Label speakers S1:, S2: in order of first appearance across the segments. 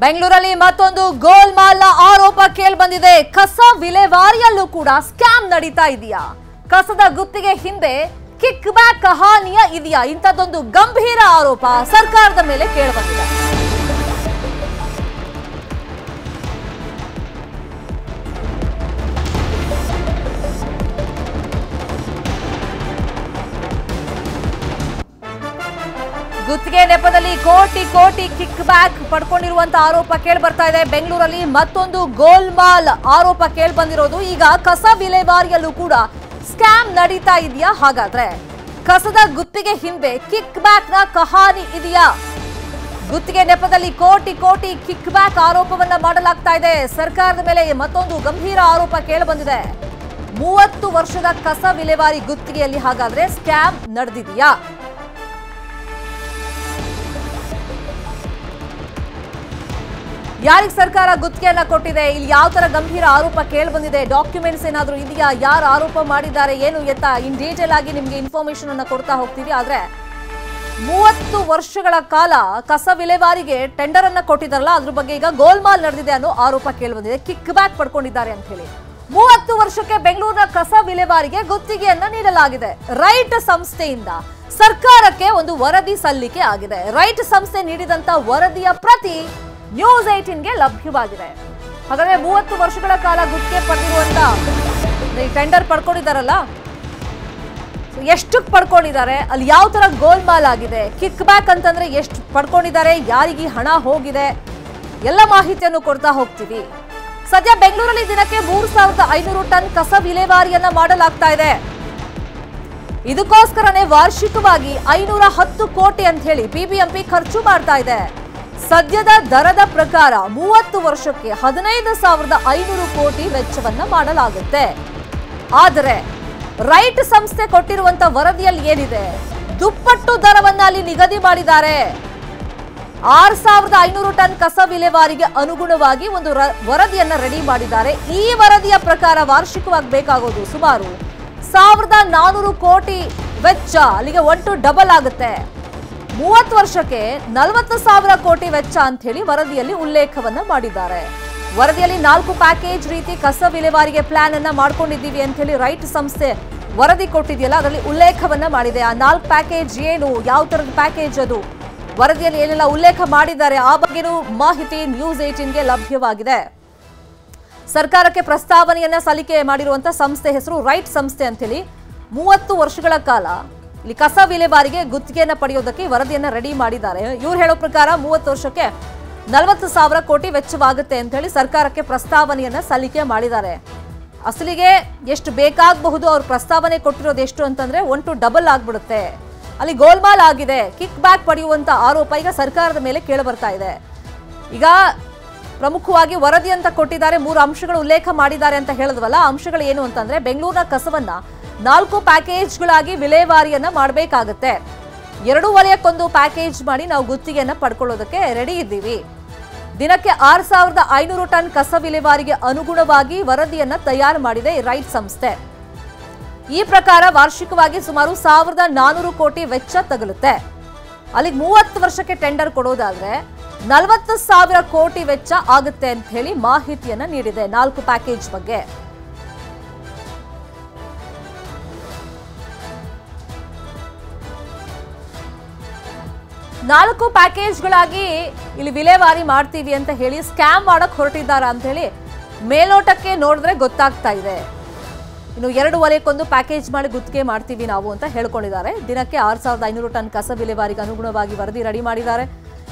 S1: ಬೆಂಗಳೂರಲ್ಲಿ ಮತ್ತೊಂದು ಗೋಲ್ಮಾಲ್ನ ಆರೋಪ ಕೇಳ್ಬಂದಿದೆ ಕಸ ವಿಲೇವಾರಿಯಲ್ಲೂ ಕೂಡ ಸ್ಕ್ಯಾಮ್ ನಡೀತಾ ಇದೆಯಾ? ಕಸದ ಗುತ್ತಿಗೆ ಹಿಂದೆ ಕಿಕ್ ಬ್ಯಾಕ್ ಕಹಾನಿಯ ಇದೆಯಾ? ಇಂಥದ್ದೊಂದು ಗಂಭೀರ ಆರೋಪ ಸರ್ಕಾರದ ಮೇಲೆ ಕೇಳಿಬಂದಿದೆ ಗುತ್ತಿಗೆ ನೆಪದಲ್ಲಿ ಕೋಟಿ ಕೋಟಿ ಕಿಕ್ ಬ್ಯಾಕ್ ಪಡ್ಕೊಂಡಿರುವಂತ ಆರೋಪ ಕೇಳಿ ಬರ್ತಾ ಇದೆ. ಬೆಂಗಳೂರಲ್ಲಿ ಮತ್ತೊಂದು ಗೋಲ್ಮಾಲ್ ಆರೋಪ ಕೇಳಿ ಬಂದಿರೋದು. ಈಗ ಕಸ ವಿಲೇವಾರಿಯಲ್ಲೂ ಕೂಡ ಸ್ಕ್ಯಾಮ್ ನಡೀತಾ ಇದೆಯಾ? ಹಾಗಾದ್ರೆ ಕಸದ ಗುತ್ತಿಗೆ ಹಿಂದೆ ಕಿಕ್ ಬ್ಯಾಕ್ನ ಕಹಾನಿ ಇದೆಯಾ? ಗುತ್ತಿಗೆ ನೆಪದಲ್ಲಿ ಕೋಟಿ ಕೋಟಿ ಕಿಕ್ ಬ್ಯಾಕ್ ಆರೋಪವನ್ನ ಮಾಡಲಾಗ್ತಾ ಇದೆ. ಸರ್ಕಾರದ ಮೇಲೆ ಮತ್ತೊಂದು ಗಂಭೀರ ಆರೋಪ ಕೇಳಿ ಬಂದಿದೆ. ಮೂವತ್ತು ವರ್ಷದ ಕಸ ವಿಲೇವಾರಿ ಗುತ್ತಿಗೆಯಲ್ಲಿ ಹಾಗಾದ್ರೆ ಸ್ಕ್ಯಾಮ್ ನಡೆದಿದೆಯಾ? ಯಾರಿಗೆ ಸರ್ಕಾರ ಗುತ್ತಿಗೆಯನ್ನ ಕೊಟ್ಟಿದೆ? ಇಲ್ಲಿ ಯಾವ ತರ ಗಂಭೀರ ಆರೋಪ ಕೇಳಿ ಬಂದಿದೆ ಡಾಕ್ಯುಮೆಂಟ್ಸ್ ಏನಾದ್ರೂ ಇದೆಯಾ? ಯಾರು ಆರೋಪ ಮಾಡಿದ್ದಾರೆ? ಏನು ಎತ್ತ? ಇನ್ ಡೀಟೇಲ್ ಆಗಿ ನಿಮ್ಗೆ ಇನ್ಫಾರ್ಮೇಶನ್ ಅನ್ನ ಕೊಡ್ತಾ ಹೋಗ್ತೀವಿ. ಆದ್ರೆ ಮೂವತ್ತು ವರ್ಷಗಳ ಕಾಲ ಕಸ ವಿಲೇವಾರಿಗೆ ಟೆಂಡರ್ ಅನ್ನ ಕೊಟ್ಟಿದ್ದಾರಲ್ಲ, ಅದ್ರ ಬಗ್ಗೆ ಈಗ ಗೋಲ್ಮಾಲ್ ನಡೆದಿದೆ ಅನ್ನೋ ಆರೋಪ ಕೇಳಿ ಬಂದಿದೆ ಕಿಕ್ ಬ್ಯಾಕ್ ಪಡ್ಕೊಂಡಿದ್ದಾರೆ ಅಂತ ಹೇಳಿ. ಮೂವತ್ತು ವರ್ಷಕ್ಕೆ ಬೆಂಗಳೂರಿನ ಕಸ ವಿಲೇವಾರಿಗೆ ಗುತ್ತಿಗೆಯನ್ನ ನೀಡಲಾಗಿದೆ. ರೈಟ್ ಸಂಸ್ಥೆಯಿಂದ ಸರ್ಕಾರಕ್ಕೆ ಒಂದು ವರದಿ ಸಲ್ಲಿಕೆ ಆಗಿದೆ. ರೈಟ್ ಸಂಸ್ಥೆ ನೀಡಿದಂತ ವರದಿಯ ಪ್ರತಿ ನ್ಯೂಸ್ ಏಟೀನ್ಗೆ ಲಭ್ಯವಾಗಿದೆ. ಹಾಗಾದ್ರೆ ಮೂವತ್ತು ವರ್ಷಗಳ ಕಾಲ ಗುತ್ತಿಗೆ ಪಡೆದಿರುವಂತ ಟೆಂಡರ್ ಪಡ್ಕೊಂಡಿದ್ದಾರಲ್ಲ? ಎಷ್ಟಕ್ಕೆ ಪಡ್ಕೊಂಡಿದ್ದಾರೆ? ಅಲ್ಲಿ ಯಾವ ತರ ಗೋಲ್ಮಾಲ್ ಆಗಿದೆ? ಕಿಕ್ ಬ್ಯಾಕ್ ಅಂತಂದ್ರೆ ಎಷ್ಟು ಪಡ್ಕೊಂಡಿದ್ದಾರೆ? ಯಾರಿಗೆ ಹಣ ಹೋಗಿದೆ? ಎಲ್ಲ ಮಾಹಿತಿಯನ್ನು ಕೊಡ್ತಾ ಹೋಗ್ತೀವಿ. ಸದ್ಯ ಬೆಂಗಳೂರಲ್ಲಿ ದಿನಕ್ಕೆ ಮೂರು ಸಾವಿರದ ಐನೂರು ಟನ್ ಕಸ ವಿಲೇವಾರಿಯನ್ನ ಮಾಡಲಾಗ್ತಾ ಇದೆ. ಇದಕ್ಕೋಸ್ಕರನೇ ವಾರ್ಷಿಕವಾಗಿ ಐನೂರ ಹತ್ತು ಕೋಟಿ ಅಂತ ಹೇಳಿ ಬಿಬಿಎಂಪಿ ಖರ್ಚು ಮಾಡ್ತಾ ಇದೆ. ಸದ್ಯದ ದರದ ಪ್ರಕಾರ ಮೂವತ್ತು ವರ್ಷಕ್ಕೆ ಹದಿನೈದು ಸಾವಿರದ ಐನೂರು ಕೋಟಿ ವೆಚ್ಚವನ್ನ ಮಾಡಲಾಗುತ್ತೆ. ಆದರೆ ರೈಟ್ ಸಂಸ್ಥೆ ಕೊಟ್ಟಿರುವಂತ ವರದಿಯಲ್ಲಿ ಏನಿದೆ? ದುಪ್ಪಟ್ಟು ದರವನ್ನ ಅಲ್ಲಿ ನಿಗದಿ ಮಾಡಿದ್ದಾರೆ. ಆರ್ ಸಾವಿರದ ಐನೂರು ಟನ್ ಕಸ ವಿಲೇವಾರಿಗೆ ಅನುಗುಣವಾಗಿ ಒಂದು ವರದಿಯನ್ನ ರೆಡಿ ಮಾಡಿದ್ದಾರೆ. ಈ ವರದಿಯ ಪ್ರಕಾರ ವಾರ್ಷಿಕವಾಗಿ ಬೇಕಾಗೋದು ಸುಮಾರು ಸಾವಿರದ ನಾನೂರು ಕೋಟಿ ವೆಚ್ಚ, ಅಲ್ಲಿಗೆ ಒಟ್ಟು ಡಬಲ್ ಆಗುತ್ತೆ. ಮೂವತ್ತು ವರ್ಷಕ್ಕೆ ನಲವತ್ತು ಸಾವಿರ ಕೋಟಿ ವೆಚ್ಚ ಅಂತ ಹೇಳಿ ವರದಿಯಲ್ಲಿ ಉಲ್ಲೇಖವನ್ನ ಮಾಡಿದ್ದಾರೆ. ವರದಿಯಲ್ಲಿ ನಾಲ್ಕು ಪ್ಯಾಕೇಜ್ ರೀತಿ ಕಸ ವಿಲೇವಾರಿಗೆ ಪ್ಲಾನ್ ಅನ್ನ ಮಾಡ್ಕೊಂಡಿದ್ದೀವಿ ಅಂತ ಹೇಳಿ ರೈಟ್ ಸಂಸ್ಥೆ ವರದಿ ಕೊಟ್ಟಿದೆಯಲ್ಲ, ಅದರಲ್ಲಿ ಉಲ್ಲೇಖವನ್ನ ಮಾಡಿದೆ. ಆ ನಾಲ್ಕು ಪ್ಯಾಕೇಜ್ ಏನು, ಯಾವ ತರದ ಪ್ಯಾಕೇಜ್ ಅದು? ವರದಿಯಲ್ಲಿ ಏನೆಲ್ಲ ಉಲ್ಲೇಖ ಮಾಡಿದ್ದಾರೆ, ಆ ಬಗ್ಗೆನೂ ಮಾಹಿತಿ ನ್ಯೂಸ್ ಏಟೀನ್ಗೆ ಲಭ್ಯವಾಗಿದೆ. ಸರ್ಕಾರಕ್ಕೆ ಪ್ರಸ್ತಾವನೆಯನ್ನ ಸಲ್ಲಿಕೆ ಮಾಡಿರುವಂತಹ ಸಂಸ್ಥೆ ಹೆಸರು ರೈಟ್ ಸಂಸ್ಥೆ ಅಂತೇಳಿ ಮೂವತ್ತು ವರ್ಷಗಳ ಕಾಲ ಇಲ್ಲಿ ಕಸ ವಿಲೇವಾರಿಗೆ ಗುತ್ತಿಗೆಯನ್ನ ಪಡೆಯೋದಕ್ಕೆ ವರದಿಯನ್ನ ರೆಡಿ ಮಾಡಿದ್ದಾರೆ. ಇವ್ರು ಹೇಳೋ ಪ್ರಕಾರ ಮೂವತ್ತು ವರ್ಷಕ್ಕೆ ನಲವತ್ತು ಸಾವಿರ ಕೋಟಿ ವೆಚ್ಚವಾಗುತ್ತೆ ಅಂತ ಹೇಳಿ ಸರ್ಕಾರಕ್ಕೆ ಪ್ರಸ್ತಾವನೆಯನ್ನ ಸಲ್ಲಿಕೆ ಮಾಡಿದ್ದಾರೆ. ಅಸಲಿಗೆ ಎಷ್ಟು ಬೇಕಾಗಬಹುದು ಅವ್ರ ಪ್ರಸ್ತಾವನೆ ಕೊಟ್ಟಿರೋದು ಎಷ್ಟು ಅಂತಂದ್ರೆ ಒನ್ ಟು ಡಬಲ್ ಆಗ್ಬಿಡುತ್ತೆ. ಅಲ್ಲಿ ಗೋಲ್ಮಾಲ್ ಆಗಿದೆ. ಕಿಕ್ ಬ್ಯಾಕ್ ಪಡೆಯುವಂತ ಆರೋಪ ಈಗ ಸರ್ಕಾರದ ಮೇಲೆ ಕೇಳಬರ್ತಾ ಇದೆ. ಈಗ ಪ್ರಮುಖವಾಗಿ ವರದಿ ಅಂತ ಕೊಟ್ಟಿದ್ದಾರೆ. ಮೂರು ಅಂಶಗಳು ಉಲ್ಲೇಖ ಮಾಡಿದ್ದಾರೆ ಅಂತ ಹೇಳಿದ್ವಲ್ಲ ಅಂಶಗಳು ಏನು ಅಂತಂದ್ರೆ ಬೆಂಗಳೂರಿನ ಕಸವನ್ನ ನಾಲ್ಕು ಪ್ಯಾಕೇಜ್ಗಳಾಗಿ ವಿಲೇವಾರಿಯನ್ನ ಮಾಡಬೇಕಾಗತ್ತೆ. ಎರಡು ವಲಯಕ್ಕೊಂದು ಪ್ಯಾಕೇಜ್ ಮಾಡಿ ನಾವು ಗುತ್ತಿಗೆಯನ್ನ ಪಡ್ಕೊಳ್ಳೋದಕ್ಕೆ ರೆಡಿ ಇದ್ದೀವಿ. ದಿನಕ್ಕೆ ಆರು ಸಾವಿರದ ಐನೂರು ಟನ್ ಕಸ ವಿಲೇವಾರಿಗೆ ಅನುಗುಣವಾಗಿ ವರದಿಯನ್ನ ತಯಾರು ಮಾಡಿದೆ ರೈಟ್ ಸಂಸ್ಥೆ. ಈ ಪ್ರಕಾರ ವಾರ್ಷಿಕವಾಗಿ ಸುಮಾರು ಸಾವಿರದ ನಾನೂರು ಕೋಟಿ ವೆಚ್ಚ ತಗಲುತ್ತೆ. ಅಲ್ಲಿಗೆ ಮೂವತ್ತು ವರ್ಷಕ್ಕೆ ಟೆಂಡರ್ ಕೊಡೋದಾದ್ರೆ ನಲವತ್ತು ಸಾವಿರ ಕೋಟಿ ವೆಚ್ಚ ಆಗುತ್ತೆ ಅಂತ ಹೇಳಿ ಮಾಹಿತಿಯನ್ನ ನೀಡಿದೆ ನಾಲ್ಕು ಪ್ಯಾಕೇಜ್ ಬಗ್ಗೆ. ನಾಲ್ಕು ಪ್ಯಾಕೇಜ್ಗಳಾಗಿ ಇಲ್ಲಿ ವಿಲೇವಾರಿ ಮಾಡ್ತೀವಿ ಅಂತ ಹೇಳಿ ಸ್ಕ್ಯಾಮ್ ಮಾಡಕ್ ಹೊರಟಿದ್ದಾರ ಅಂತ ಹೇಳಿ ಮೇಲೋಟಕ್ಕೆ ನೋಡಿದ್ರೆ ಗೊತ್ತಾಗ್ತಾ ಇದೆ. ಇನ್ನು ಎರಡು ವಲಯಕ್ಕೊಂದು ಪ್ಯಾಕೇಜ್ ಮಾಡಿ ಗುತ್ತಿಗೆ ಮಾಡ್ತೀವಿ ನಾವು ಅಂತ ಹೇಳ್ಕೊಂಡಿದ್ದಾರೆ. ದಿನಕ್ಕೆ ಆರು ಸಾವಿರದ ಐನೂರು ಟನ್ ಕಸ ವಿಲೇವಾರಿಗೆ ಅನುಗುಣವಾಗಿ ವರದಿ ರೆಡಿ ಮಾಡಿದ್ದಾರೆ.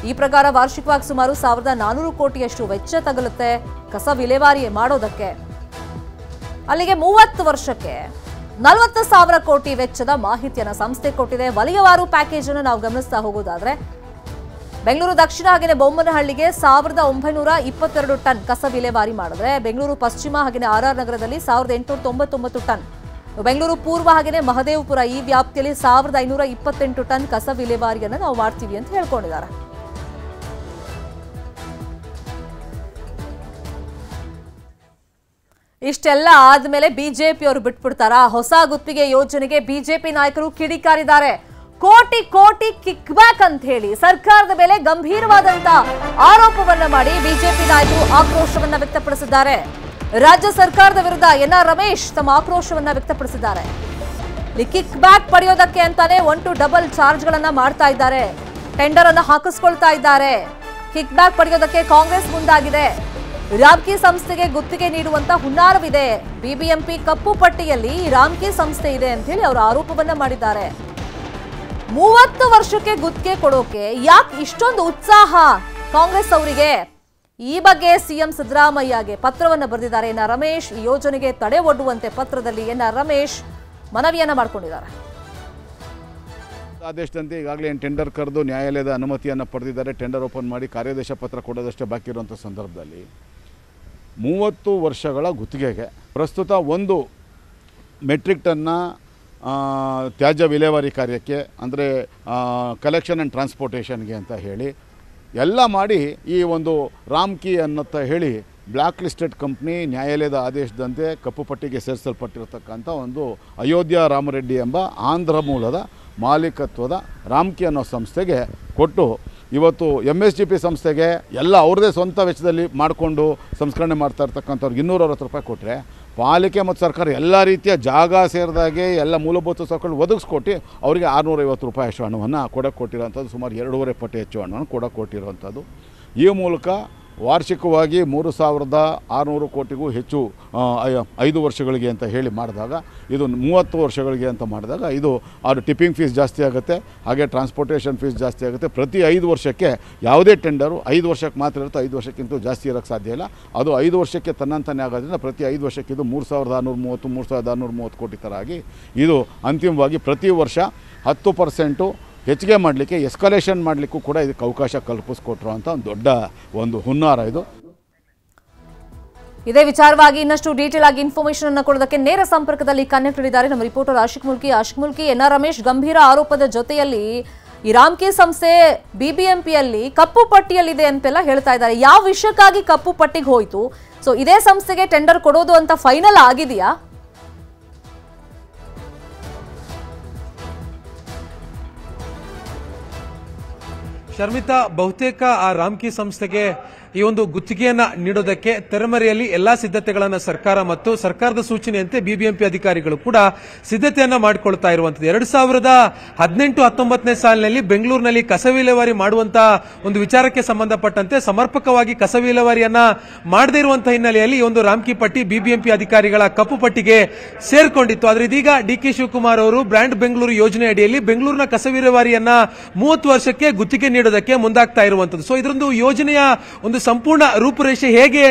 S1: ಈ ಪ್ರಕಾರ ವಾರ್ಷಿಕವಾಗಿ ಸುಮಾರು ಸಾವಿರದ ನಾನೂರು ಕೋಟಿಯಷ್ಟು ವೆಚ್ಚ ತಗಲುತ್ತೆ ಕಸ ವಿಲೇವಾರಿ ಮಾಡೋದಕ್ಕೆ. ಅಲ್ಲಿಗೆ ಮೂವತ್ತು ವರ್ಷಕ್ಕೆ ನಲವತ್ತು ಸಾವಿರ ಕೋಟಿ ವೆಚ್ಚದ ಮಾಹಿತಿಯನ್ನು ಸಂಸ್ಥೆ ಕೊಟ್ಟಿದೆ. ವಲಯವಾರು ಪ್ಯಾಕೇಜ್ ಅನ್ನು ನಾವು ಗಮನಿಸ್ತಾ ಹೋಗೋದಾದ್ರೆ, ಬೆಂಗಳೂರು ದಕ್ಷಿಣ ಹಾಗೆಯೇ ಬೊಮ್ಮನಹಳ್ಳಿಗೆ ಸಾವಿರದ ಒಂಬೈನೂರ ಇಪ್ಪತ್ತೆರಡು ಟನ್ ಕಸ ವಿಲೇವಾರಿ ಮಾಡಿದ್ರೆ, ಬೆಂಗಳೂರು ಪಶ್ಚಿಮ ಹಾಗೆಯೇ ಆರ್ ಆರ್ ನಗರದಲ್ಲಿ ಸಾವಿರದ ಎಂಟುನೂರ ತೊಂಬತ್ತೊಂಬತ್ತು ಟನ್. ಬೆಂಗಳೂರು ಪೂರ್ವ ಹಾಗೆಯೇ ಮಹದೇವಪುರ ಈ ವ್ಯಾಪ್ತಿಯಲ್ಲಿ ಸಾವಿರದ ಐನೂರ ಇಪ್ಪತ್ತೆಂಟು ಟನ್ ಕಸ ವಿಲೇವಾರಿಯನ್ನು ನಾವು ಮಾಡ್ತೀವಿ ಅಂತ ಹೇಳ್ಕೊಂಡಿದ್ದಾರೆ. ಇಷ್ಟೆಲ್ಲ ಆದ್ಮೇಲೆ ಬಿಜೆಪಿ ಅವರು ಬಿಟ್ಬಿಡ್ತಾರಾ? ಹೊಸ ಗುತ್ತಿಗೆ ಯೋಜನೆಗೆ ಬಿಜೆಪಿ ನಾಯಕರು ಕಿಡಿಕಾರಿದ್ದಾರೆ. ಕೋಟಿ ಕೋಟಿ ಕಿಕ್ ಬ್ಯಾಕ್ ಅಂತ ಹೇಳಿ ಸರ್ಕಾರದ ಮೇಲೆ ಗಂಭೀರವಾದಂತ ಆರೋಪವನ್ನ ಮಾಡಿ ಬಿಜೆಪಿ ನಾಯಕರು ಆಕ್ರೋಶವನ್ನ ವ್ಯಕ್ತಪಡಿಸಿದ್ದಾರೆ. ರಾಜ್ಯ ಸರ್ಕಾರದ ವಿರುದ್ಧ ಎನ್ ಆರ್ ರಮೇಶ್ ತಮ್ಮ ಆಕ್ರೋಶವನ್ನ ವ್ಯಕ್ತಪಡಿಸಿದ್ದಾರೆ. ಕಿಕ್ ಬ್ಯಾಕ್ ಪಡೆಯೋದಕ್ಕೆ ಅಂತಾನೆ ಒನ್ ಟು ಡಬಲ್ ಚಾರ್ಜ್ ಗಳನ್ನ ಮಾಡ್ತಾ ಇದ್ದಾರೆ. ಟೆಂಡರ್ ಅನ್ನ ಹಾಕಿಸ್ಕೊಳ್ತಾ ಇದ್ದಾರೆ. ಕಿಕ್ ಬ್ಯಾಕ್ ಪಡೆಯೋದಕ್ಕೆ ಕಾಂಗ್ರೆಸ್ ಮುಂದಾಗಿದೆ. ರಾಮ್ಕಿ ಸಂಸ್ಥೆಗೆ ಗುತ್ತಿಗೆ ನೀಡುವಂತ ಹುನ್ನಾರವಿದೆ. ಬಿಬಿಎಂಪಿ ಕಪ್ಪು ಪಟ್ಟಿಯಲ್ಲಿ ರಾಮ್ಕಿ ಸಂಸ್ಥೆ ಇದೆ ಅಂತ ಹೇಳಿ ಅವರು ಆರೋಪವನ್ನ ಮಾಡಿದ್ದಾರೆ. ಮೂವತ್ತು ವರ್ಷಕ್ಕೆ ಗುತ್ತಿಗೆ ಕೊಡೋಕೆ ಯಾಕೆ ಇಷ್ಟೊಂದು ಉತ್ಸಾಹ ಕಾಂಗ್ರೆಸ್ ಅವರಿಗೆ? ಈ ಬಗ್ಗೆ ಸಿಎಂ ಸಿದ್ದರಾಮಯ್ಯಗೆ ಪತ್ರವನ್ನು ಬರೆದಿದ್ದಾರೆ. ಎನ್ ರಮೇಶ್ ಈ ಯೋಜನೆಗೆ ತಡೆ ಒಡ್ಡುವಂತೆ ಪತ್ರದಲ್ಲಿ ಎನ್ ರಮೇಶ್ ಮನವಿಯನ್ನ ಮಾಡಿಕೊಂಡಿದ್ದಾರೆ.
S2: ಆದೇಶದಂತೆ ಈಗಾಗಲೇ ಟೆಂಡರ್ ಕರೆದು ನ್ಯಾಯಾಲಯದ ಅನುಮತಿಯನ್ನು ಪಡೆದಿದ್ದಾರೆ. ಟೆಂಡರ್ ಓಪನ್ ಮಾಡಿ ಕಾರ್ಯಾದೇಶ ಪತ್ರ ಕೊಡೋದಷ್ಟೇ ಬಾಕಿ ಇರುವಂಥ ಸಂದರ್ಭದಲ್ಲಿ. ಮೂವತ್ತು ವರ್ಷಗಳ ಗುತ್ತಿಗೆಗೆ. ಪ್ರಸ್ತುತ ಒಂದು ಮೆಟ್ರಿಕ್ ಟನ್ನ ತ್ಯಾಜ್ಯ ವಿಲೇವಾರಿ ಕಾರ್ಯಕ್ಕೆ, ಅಂದರೆ ಕಲೆಕ್ಷನ್ ಆ್ಯಂಡ್ ಟ್ರಾನ್ಸ್ಪೋರ್ಟೇಷನ್ಗೆ ಅಂತ ಹೇಳಿ, ಎಲ್ಲ ಮಾಡಿ ಈ ಒಂದು ರಾಮ್ಕಿ ಅನ್ನತ್ತ ಹೇಳಿ ಬ್ಲ್ಯಾಕ್ ಲಿಸ್ಟೆಡ್ ಕಂಪ್ನಿ ನ್ಯಾಯಾಲಯದ ಆದೇಶದಂತೆ ಕಪ್ಪು ಪಟ್ಟಿಗೆ ಸೇರಿಸಲ್ಪಟ್ಟಿರತಕ್ಕಂಥ ಒಂದು ಅಯೋಧ್ಯ ರಾಮರೆಡ್ಡಿ ಎಂಬ ಆಂಧ್ರ ಮೂಲದ ಮಾಲೀಕತ್ವದ ರಾಮ್ಕಿ ಅನ್ನೋ ಸಂಸ್ಥೆಗೆ ಕೊಟ್ಟು ಇವತ್ತು ಎಂ ಎಸ್ ಜಿ ಪಿ ಸಂಸ್ಥೆಗೆ ಎಲ್ಲ ಅವ್ರದ್ದೇ ಸ್ವಂತ ವೆಚ್ಚದಲ್ಲಿ ಮಾಡಿಕೊಂಡು ಸಂಸ್ಕರಣೆ ಮಾಡ್ತಾ ಇರ್ತಕ್ಕಂಥವ್ರಿಗೆ ಇನ್ನೂರ ಅರವತ್ತು ರೂಪಾಯಿ ಕೊಟ್ಟರೆ ಪಾಲಿಕೆ ಮತ್ತು ಸರ್ಕಾರ ಎಲ್ಲ ರೀತಿಯ ಜಾಗ ಸೇರಿದಾಗೆ ಎಲ್ಲ ಮೂಲಭೂತ ಸೌಕರ್ಯ ಒದಗಿಸ್ಕೊಟ್ಟು ಅವರಿಗೆ ಆರುನೂರೈವತ್ತು ರೂಪಾಯಿ ಅಷ್ಟು ಹಣವನ್ನು ಕೊಡಕ್ಕೆ ಕೊಟ್ಟಿರೋಂಥದ್ದು ಸುಮಾರು ಎರಡೂವರೆ ಪಟ್ಟು ಹೆಚ್ಚು ಹಣವನ್ನು ಕೊಡಕ್ಕೆ ಕೊಟ್ಟಿರೋಂಥದ್ದು ಈ ಮೂಲಕ ವಾರ್ಷಿಕವಾಗಿ ಮೂರು ಸಾವಿರದ ಆರುನೂರು ಕೋಟಿಗೂ ಹೆಚ್ಚು ಐದು ವರ್ಷಗಳಿಗೆ ಅಂತ ಹೇಳಿ ಮಾಡಿದಾಗ, ಇದು ಮೂವತ್ತು ವರ್ಷಗಳಿಗೆ ಅಂತ ಮಾಡಿದಾಗ ಇದು ಅದು ಟಿಪ್ಪಿಂಗ್ ಫೀಸ್ ಜಾಸ್ತಿ ಆಗುತ್ತೆ, ಹಾಗೆ ಟ್ರಾನ್ಸ್ಪೋರ್ಟೇಷನ್ ಫೀಸ್ ಜಾಸ್ತಿ ಆಗುತ್ತೆ. ಪ್ರತಿ ಐದು ವರ್ಷಕ್ಕೆ ಯಾವುದೇ ಟೆಂಡರು ಐದು ವರ್ಷಕ್ಕೆ ಮಾತ್ರ ಇರುತ್ತೆ, ಐದು ವರ್ಷಕ್ಕಿಂತ ಜಾಸ್ತಿ ಇರೋಕ್ಕೆ ಸಾಧ್ಯ ಇಲ್ಲ. ಅದು ಐದು ವರ್ಷಕ್ಕೆ ತನ್ನಂತಾನೆ ಆಗೋದ್ರಿಂದ ಪ್ರತಿ ಐದು ವರ್ಷಕ್ಕೆ ಇದು ಮೂರು ಸಾವಿರದ ಆರುನೂರ ಮೂವತ್ತು, ಮೂರು ಸಾವಿರದ ಆರುನೂರ ಮೂವತ್ತು ಕೋಟಿ ಥರ ಆಗಿ ಇದು ಅಂತಿಮವಾಗಿ ಪ್ರತಿ ವರ್ಷ ಹತ್ತು ಪರ್ಸೆಂಟು ಹೆಚ್ಚಿಗೆ ಮಾಡಲಿಕ್ಕೆ ಎಸ್ಕಲೇಷನ್ ಮಾಡಲಿಕ್ಕೂ ಕೂಡ ಇದಕ್ಕೆ ಅವಕಾಶ ಕಲ್ಪಿಸ್ಕೊಟ್ರು ಅಂತ ಒಂದು ದೊಡ್ಡ ಒಂದು ಹುನ್ನಾರ ಇದು.
S1: ಇದೇ ವಿಚಾರವಾಗಿ ಇನ್ನಷ್ಟು ಡೀಟೇಲ್ ಆಗಿ ಇನ್ಫಾರ್ಮೇಶನ್ ಅನ್ನು ಕೊಡೋದಕ್ಕೆ ನೇರ ಸಂಪರ್ಕದಲ್ಲಿ ಕನೆಕ್ಟ್ ಇದ್ದಾರೆ ನಮ್ಮ reporter Ashik Mulki. Ashik Mulki N R Ramesh ಗಂಭೀರ ಆರೋಪದ ಜೊತೆಯಲ್ಲಿ ಈ ರಾಮ್ಕಿ ಸಂಸ್ಥೆ ಬಿಬಿಎಂಪಿಯಲ್ಲಿ ಕಪ್ಪು ಪಟ್ಟಿಯಲ್ಲಿದೆ ಅಂತೆಲ್ಲ ಹೇಳ್ತಾ ಇದ್ದಾರೆ. ಯಾವ ವಿಷಯಕ್ಕಾಗಿ ಕಪ್ಪು ಪಟ್ಟಿಗೆ ಹೋಯಿತು? ಸೊ ಇದೇ ಸಂಸ್ಥೆಗೆ ಟೆಂಡರ್ ಕೊಡೋದು ಅಂತ ಫೈನಲ್ ಆಗಿದೆಯಾ?
S3: ಶರ್ಮಿತಾ ಬಹುತೇಕ ಆ ರಾಮ್ಕಿ ಸಂಸ್ಥೆಗೆ ಈ ಒಂದು ಗುತ್ತಿಗೆಯನ್ನ ನೀಡೋದಕ್ಕೆ ತೆರೆಮರೆಯಲ್ಲಿ ಎಲ್ಲಾ ಸಿದ್ಧತೆಗಳನ್ನು ಸರ್ಕಾರ ಮತ್ತು ಸರ್ಕಾರದ ಸೂಚನೆಯಂತೆ ಬಿಬಿಎಂಪಿ ಅಧಿಕಾರಿಗಳು ಕೂಡ ಸಿದ್ಧತೆಯನ್ನ ಮಾಡಿಕೊಳ್ತಾ ಇರುವಂತದ್ದು ಎರಡ್ ಸಾವಿರದ ಹದಿನೆಂಟು, ಹತ್ತೊಂಬತ್ತನೇ ಸಾಲಿನಲ್ಲಿ ಬೆಂಗಳೂರಿನಲ್ಲಿ ಕಸ ವಿಲೇವಾರಿ ಮಾಡುವಂತ ಒಂದು ವಿಚಾರಕ್ಕೆ ಸಂಬಂಧಪಟ್ಟಂತೆ ಸಮರ್ಪಕವಾಗಿ ಕಸ ವಿಲೇವಾರಿಯನ್ನ ಮಾಡದೇ ಇರುವಂತಹ ಹಿನ್ನೆಲೆಯಲ್ಲಿ ಈ ಒಂದು ರಾಮ್ಕಿ ಪಟ್ಟಿ ಬಿಬಿಎಂಪಿ ಅಧಿಕಾರಿಗಳ ಕಪ್ಪು ಪಟ್ಟಿಗೆ ಸೇರ್ಕೊಂಡಿತ್ತು. ಆದ್ರೆ ಇದೀಗ ಡಿ ಕೆ ಶಿವಕುಮಾರ್ ಅವರು ಬ್ರ್ಯಾಂಡ್ ಬೆಂಗಳೂರು ಯೋಜನೆ ಅಡಿಯಲ್ಲಿ ಬೆಂಗಳೂರಿನ ಕಸ ವಿಲೇವಾರಿಯನ್ನ ಮೂವತ್ತು ವರ್ಷಕ್ಕೆ ಗುತ್ತಿಗೆ ನೀಡೋದಕ್ಕೆ ಮುಂದಾಗ್ತಾ ಇರುವಂತದ್ದು ಸೊ ಇದರೊಂದು ಯೋಜನೆಯ ಒಂದು ಸಂಪೂರ್ಣ ರೂಪುರೇಷೆ ಹೇಗೆ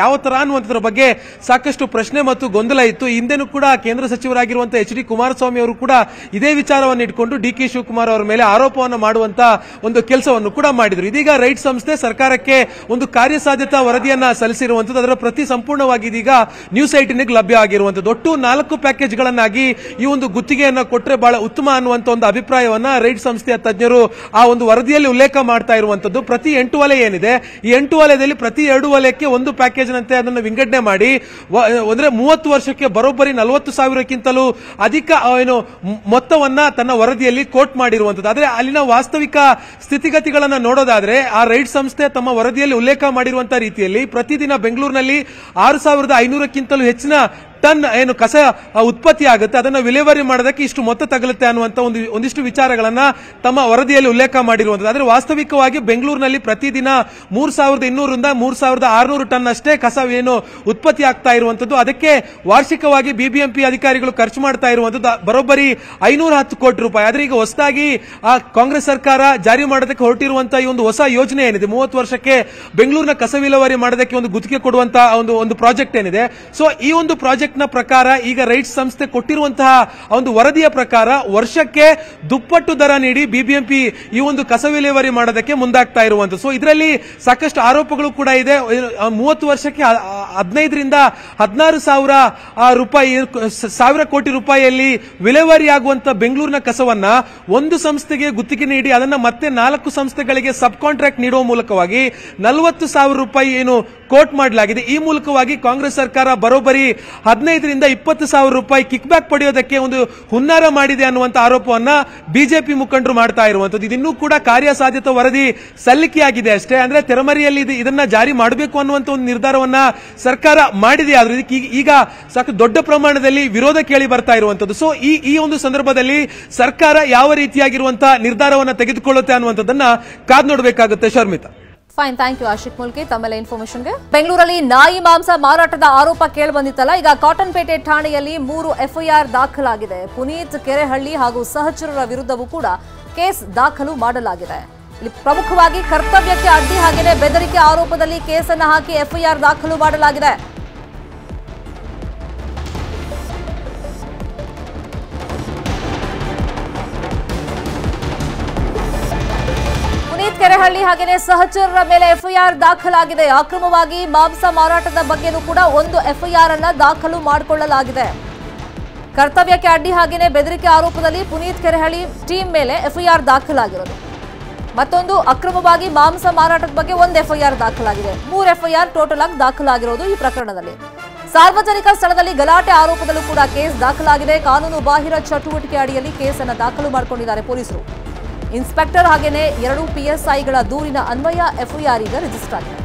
S3: ಯಾವ ತರ ಅನ್ನುವಂಥದ್ರ ಬಗ್ಗೆ ಸಾಕಷ್ಟು ಪ್ರಶ್ನೆ ಮತ್ತು ಗೊಂದಲ ಇತ್ತು. ಹಿಂದೆನೂ ಕೂಡ ಕೇಂದ್ರ ಸಚಿವರಾಗಿರುವಂತಹ ಎಚ್ ಡಿ ಕುಮಾರಸ್ವಾಮಿ ಅವರು ಕೂಡ ಇದೇ ವಿಚಾರವನ್ನು ಇಟ್ಕೊಂಡು ಡಿ ಕೆ ಶಿವಕುಮಾರ್ ಅವರ ಮೇಲೆ ಆರೋಪವನ್ನು ಮಾಡುವಂತ ಒಂದು ಕೆಲಸವನ್ನು ಕೂಡ ಮಾಡಿದ್ರು. ಇದೀಗ ರೈಟ್ ಸಂಸ್ಥೆ ಸರ್ಕಾರಕ್ಕೆ ಒಂದು ಕಾರ್ಯಸಾಧ್ಯತಾ ವರದಿಯನ್ನ ಸಲ್ಲಿಸಿರುವಂತದ್ದು ಅದರ ಪ್ರತಿ ಸಂಪೂರ್ಣವಾಗಿ ಇದೀಗ ನ್ಯೂಸ್ ಐಟಿನಿಗೆ ಲಭ್ಯ ಆಗಿರುವಂತದ್ದು ಒಟ್ಟು ನಾಲ್ಕು ಪ್ಯಾಕೇಜ್ಗಳನ್ನಾಗಿ ಈ ಒಂದು ಗುತ್ತಿಗೆಯನ್ನು ಕೊಟ್ಟರೆ ಬಹಳ ಉತ್ತಮ ಅನ್ನುವಂತ ಒಂದು ಅಭಿಪ್ರಾಯವನ್ನ ರೈಟ್ ಸಂಸ್ಥೆಯ ತಜ್ಞರು ಆ ಒಂದು ವರದಿಯಲ್ಲಿ ಉಲ್ಲೇಖ ಮಾಡ್ತಾ ಇರುವಂತದ್ದು ಪ್ರತಿ ಎಂಟು ವಲಯ ಏನಿದೆ? ಈ ಎಂಟು ವಲಯದಲ್ಲಿ ಪ್ರತಿ ಎರಡು ವಲಯಕ್ಕೆ ಒಂದು ಪ್ಯಾಕೇಜ್ ನಂತೆ ಅದನ್ನು ವಿಂಗಡಣೆ ಮಾಡಿ ಅಂದ್ರೆ ಮೂವತ್ತು ವರ್ಷಕ್ಕೆ ಬರೋಬ್ಬರಿ ನಲವತ್ತು ಸಾವಿರಕ್ಕಿಂತಲೂ ಅಧಿಕ ಏನು ಮೊತ್ತವನ್ನ ತನ್ನ ವರದಿಯಲ್ಲಿ ಕೋಟ್ ಮಾಡಿರುವಂತದ್ದು ಆದ್ರೆ ಅಲ್ಲಿನ ವಾಸ್ತವಿಕ ಸ್ಥಿತಿಗತಿಗಳನ್ನ ನೋಡೋದಾದ್ರೆ, ಆ ರೈಟ್ ಸಂಸ್ಥೆ ತಮ್ಮ ವರದಿಯಲ್ಲಿ ಉಲ್ಲೇಖ ಮಾಡಿರುವಂತಹ ರೀತಿಯಲ್ಲಿ ಪ್ರತಿದಿನ ಬೆಂಗಳೂರಿನಲ್ಲಿ ಆರು ಸಾವಿರದ ಐನೂರಕ್ಕಿಂತಲೂ ಹೆಚ್ಚಿನ ಟನ್ ಏನು ಕಸ ಉತ್ಪತ್ತಿ ಆಗುತ್ತೆ, ಅದನ್ನ ವಿಲೇವಾರಿ ಮಾಡೋದಕ್ಕೆ ಇಷ್ಟು ಮೊತ್ತ ತಗಲುತ್ತೆ ಅನ್ನುವಂಥ ಒಂದು ಒಂದಿಷ್ಟು ವಿಚಾರಗಳನ್ನ ತಮ್ಮ ವರದಿಯಲ್ಲಿ ಉಲ್ಲೇಖ ಮಾಡಿರುವಂಥದ್ದು. ಆದರೆ ವಾಸ್ತವಿಕವಾಗಿ ಬೆಂಗಳೂರಿನಲ್ಲಿ ಪ್ರತಿದಿನ ಮೂರು ಸಾವಿರದ ಇನ್ನೂರಿಂದ ಮೂರು ಸಾವಿರದ ಆರುನೂರು ಟನ್ ಅಷ್ಟೇ ಕಸ ಏನು ಉತ್ಪತ್ತಿ ಆಗ್ತಾ ಇರುವಂಥದ್ದು. ಅದಕ್ಕೆ ವಾರ್ಷಿಕವಾಗಿ ಬಿಬಿಎಂಪಿ ಅಧಿಕಾರಿಗಳು ಖರ್ಚು ಮಾಡ್ತಾ ಇರುವಂಥದ್ದು. ಬರೋಬ್ಬರಿ ಐನೂರ ಹತ್ತು ಕೋಟಿ ರೂಪಾಯಿ. ಆದರೆ ಈಗ ಹೊಸದಾಗಿ ಆ ಕಾಂಗ್ರೆಸ್ ಸರ್ಕಾರ ಜಾರಿ ಮಾಡೋದಕ್ಕೆ ಹೊರಟಿರುವಂತಹ ಈ ಒಂದು ಹೊಸ ಯೋಜನೆ ಏನಿದೆ? ಮೂವತ್ತು ವರ್ಷಕ್ಕೆ ಬೆಂಗಳೂರಿನ ಕಸ ವಿಲೇವಾರಿ ಮಾಡೋದಕ್ಕೆ ಒಂದು ಗುತ್ತಿಗೆ ಕೊಡುವಂತಹ ಒಂದು ಒಂದು ಪ್ರಾಜೆಕ್ಟ್ ಏನಿದೆ. ಸೊ, ಈ ಒಂದು ಪ್ರಾಜೆಕ್ಟ್ ನ ಪ್ರಕಾರ ಈಗ ರೈಟ್ಸ್ ಸಂಸ್ಥೆ ಕೊಟ್ಟಿರುವಂತಹ ಒಂದು ವರದಿಯ ಪ್ರಕಾರ ವರ್ಷಕ್ಕೆ ದುಪ್ಪಟ್ಟು ದರ ನೀಡಿ ಬಿಬಿಎಂಪಿ ಈ ಒಂದು ಕಸ ವಿಲೇವಾರಿ ಮಾಡೋದಕ್ಕೆ ಮುಂದಾಗ್ತಾ ಇರುವಂತ ಸೊ ಇದರಲ್ಲಿ ಸಾಕಷ್ಟು ಆರೋಪಗಳು ಕೂಡ ಇದೆ. ಮೂವತ್ತು ವರ್ಷಕ್ಕೆ ಹದಿನೈದರಿಂದ ಹದಿನಾರು ಸಾವಿರ ರೂಪಾಯಿ ಸಾವಿರ ಕೋಟಿ ರೂಪಾಯಿಯಲ್ಲಿ ವಿಲೇವಾರಿ ಆಗುವಂತ ಬೆಂಗಳೂರಿನ ಕಸವನ್ನ ಒಂದು ಸಂಸ್ಥೆಗೆ ಗುತ್ತಿಗೆ ನೀಡಿ ಅದನ್ನ ಮತ್ತೆ ನಾಲ್ಕು ಸಂಸ್ಥೆಗಳಿಗೆ ಸಬ್ ಕಾಂಟ್ರಾಕ್ಟ್ ನೀಡುವ ಮೂಲಕವಾಗಿ ನಲವತ್ತು ಸಾವಿರ ರೂಪಾಯಿ ಏನು ಕೋಟ್ ಮಾಡಲಾಗಿದೆ. ಈ ಮೂಲಕವಾಗಿ ಕಾಂಗ್ರೆಸ್ ಸರ್ಕಾರ ಬರೋಬ್ಬರಿ ಹದಿನೈದರಿಂದ ಇಪ್ಪತ್ತು ಸಾವಿರ ರೂಪಾಯಿ ಕಿಕ್ ಬ್ಯಾಕ್ ಪಡೆಯೋದಕ್ಕೆ ಒಂದು ಹುನ್ನಾರ ಮಾಡಿದೆ ಅನ್ನುವಂತ ಆರೋಪವನ್ನ ಬಿಜೆಪಿ ಮುಖಂಡರು ಮಾಡ್ತಾ ಇರುವಂತದ್ದು. ಇದಿನ್ನೂ ಕೂಡ ಕಾರ್ಯಸಾಧ್ಯತೆ ವರದಿ ಸಲ್ಲಿಕೆಯಾಗಿದೆ ಅಷ್ಟೇ. ಅಂದ್ರೆ ತೆರಮರಿಯಲ್ಲಿ ಇದು- ಇದನ್ನ ಜಾರಿ ಮಾಡಬೇಕು ಅನ್ನುವಂತ ಒಂದು ನಿರ್ಧಾರವನ್ನ ಸರ್ಕಾರ ಮಾಡಿದೆ. ಆದ್ರೆ ಇದಕ್ಕೆ ಈಗ- ಈಗ ಸಾಕು ದೊಡ್ಡ ಪ್ರಮಾಣದಲ್ಲಿ ವಿರೋಧ ಕೇಳಿ ಬರ್ತಾ ಇರುವಂತದ್ದು. ಸೊ ಈ ಈ ಒಂದು ಸಂದರ್ಭದಲ್ಲಿ ಸರ್ಕಾರ ಯಾವ ರೀತಿಯಾಗಿರುವಂತಹ ನಿರ್ಧಾರವನ್ನ ತೆಗೆದುಕೊಳ್ಳುತ್ತೆ ಅನ್ನುವಂಥದ್ದನ್ನ ಕಾದ್ ನೋಡಬೇಕಾಗುತ್ತೆ Sharmita.
S1: Fine thank you Ashik Mulki ತಮ್ಮೆಲ್ಲ ಇನ್ಫಾರ್ಮೇಶನ್ಗೆ ಬೆಂಗಳೂರಲ್ಲಿ ನಾಯಿ, ಮಾಂಸ ಮಾರಾಟದ ಆರೋಪ ಕೇಳಬಂದಿತ್ತಲ್ಲ ಈಗ ಕಾಟನ್ಪೇಟೆ ಠಾಣೆಯಲ್ಲಿ ಮೂರು ಎಫ್ಐಆರ್ ದಾಖಲಾಗಿದೆ. ಪುನೀತ್ ಕೆರೆಹಳ್ಳಿ ಹಾಗೂ ಸಹಚರರ ವಿರುದ್ಧವೂ ಕೂಡ ಕೇಸ್ ದಾಖಲು ಮಾಡಲಾಗಿದೆ. ಇಲ್ಲಿ ಪ್ರಮುಖವಾಗಿ ಕರ್ತವ್ಯಕ್ಕೆ ಅಡ್ಡಿ ಹಾಗೆಯೇ ಬೆದರಿಕೆ ಆರೋಪದಲ್ಲಿ ಕೇಸನ್ನು ಹಾಕಿ ಎಫ್ಐಆರ್ ದಾಖಲು ಮಾಡಲಾಗಿದೆ. ಕೆರೆಹಳ್ಳಿ ಹಾಗೆಯೇ ಸಹಚರರ ಮೇಲೆ ಎಫ್ಐಆರ್ ದಾಖಲಾಗಿದೆ. ಅಕ್ರಮವಾಗಿ ಮಾಂಸ ಮಾರಾಟದ ಬಗ್ಗೆನೂ ಕೂಡ ಒಂದು ಎಫ್ಐಆರ್ ಅನ್ನ ದಾಖಲು ಮಾಡಿಕೊಳ್ಳಲಾಗಿದೆ. ಕರ್ತವ್ಯಕ್ಕೆ ಅಡ್ಡಿ ಹಾಗೆಯೇ ಬೆದರಿಕೆ ಆರೋಪದಲ್ಲಿ ಪುನೀತ್ ಕೆರೆಹಳ್ಳಿ ಟೀಮ್ ಮೇಲೆ ಎಫ್ಐಆರ್ ದಾಖಲಾಗಿರೋದು. ಮತ್ತೊಂದು, ಅಕ್ರಮವಾಗಿ ಮಾಂಸ ಮಾರಾಟದ ಬಗ್ಗೆ ಒಂದು ಎಫ್ಐಆರ್ ದಾಖಲಾಗಿದೆ. ಮೂರು ಎಫ್ಐಆರ್ ಟೋಟಲ್ ಆಗಿ ದಾಖಲಾಗಿರೋದು ಈ ಪ್ರಕರಣದಲ್ಲಿ. ಸಾರ್ವಜನಿಕ ಸ್ಥಳದಲ್ಲಿ ಗಲಾಟೆ ಆರೋಪದಲ್ಲೂ ಕೂಡ ಕೇಸ್ ದಾಖಲಾಗಿದೆ. ಕಾನೂನು ಬಾಹಿರ ಚಟುವಟಿಕೆ ಅಡಿಯಲ್ಲಿ ಕೇಸನ್ನು ದಾಖಲು ಮಾಡಿಕೊಂಡಿದ್ದಾರೆ ಪೊಲೀಸರು. ಇನ್ಸ್ಪೆಕ್ಟರ್ ಹಾಗೇನೆ ಎರಡು ಪಿಎಸ್ಐಗಳ ದೂರಿನ ಅನ್ವಯ ಎಫ್ಐಆರ್ ಈಗ ರಿಜಿಸ್ಟರ್ ಆಗಿದೆ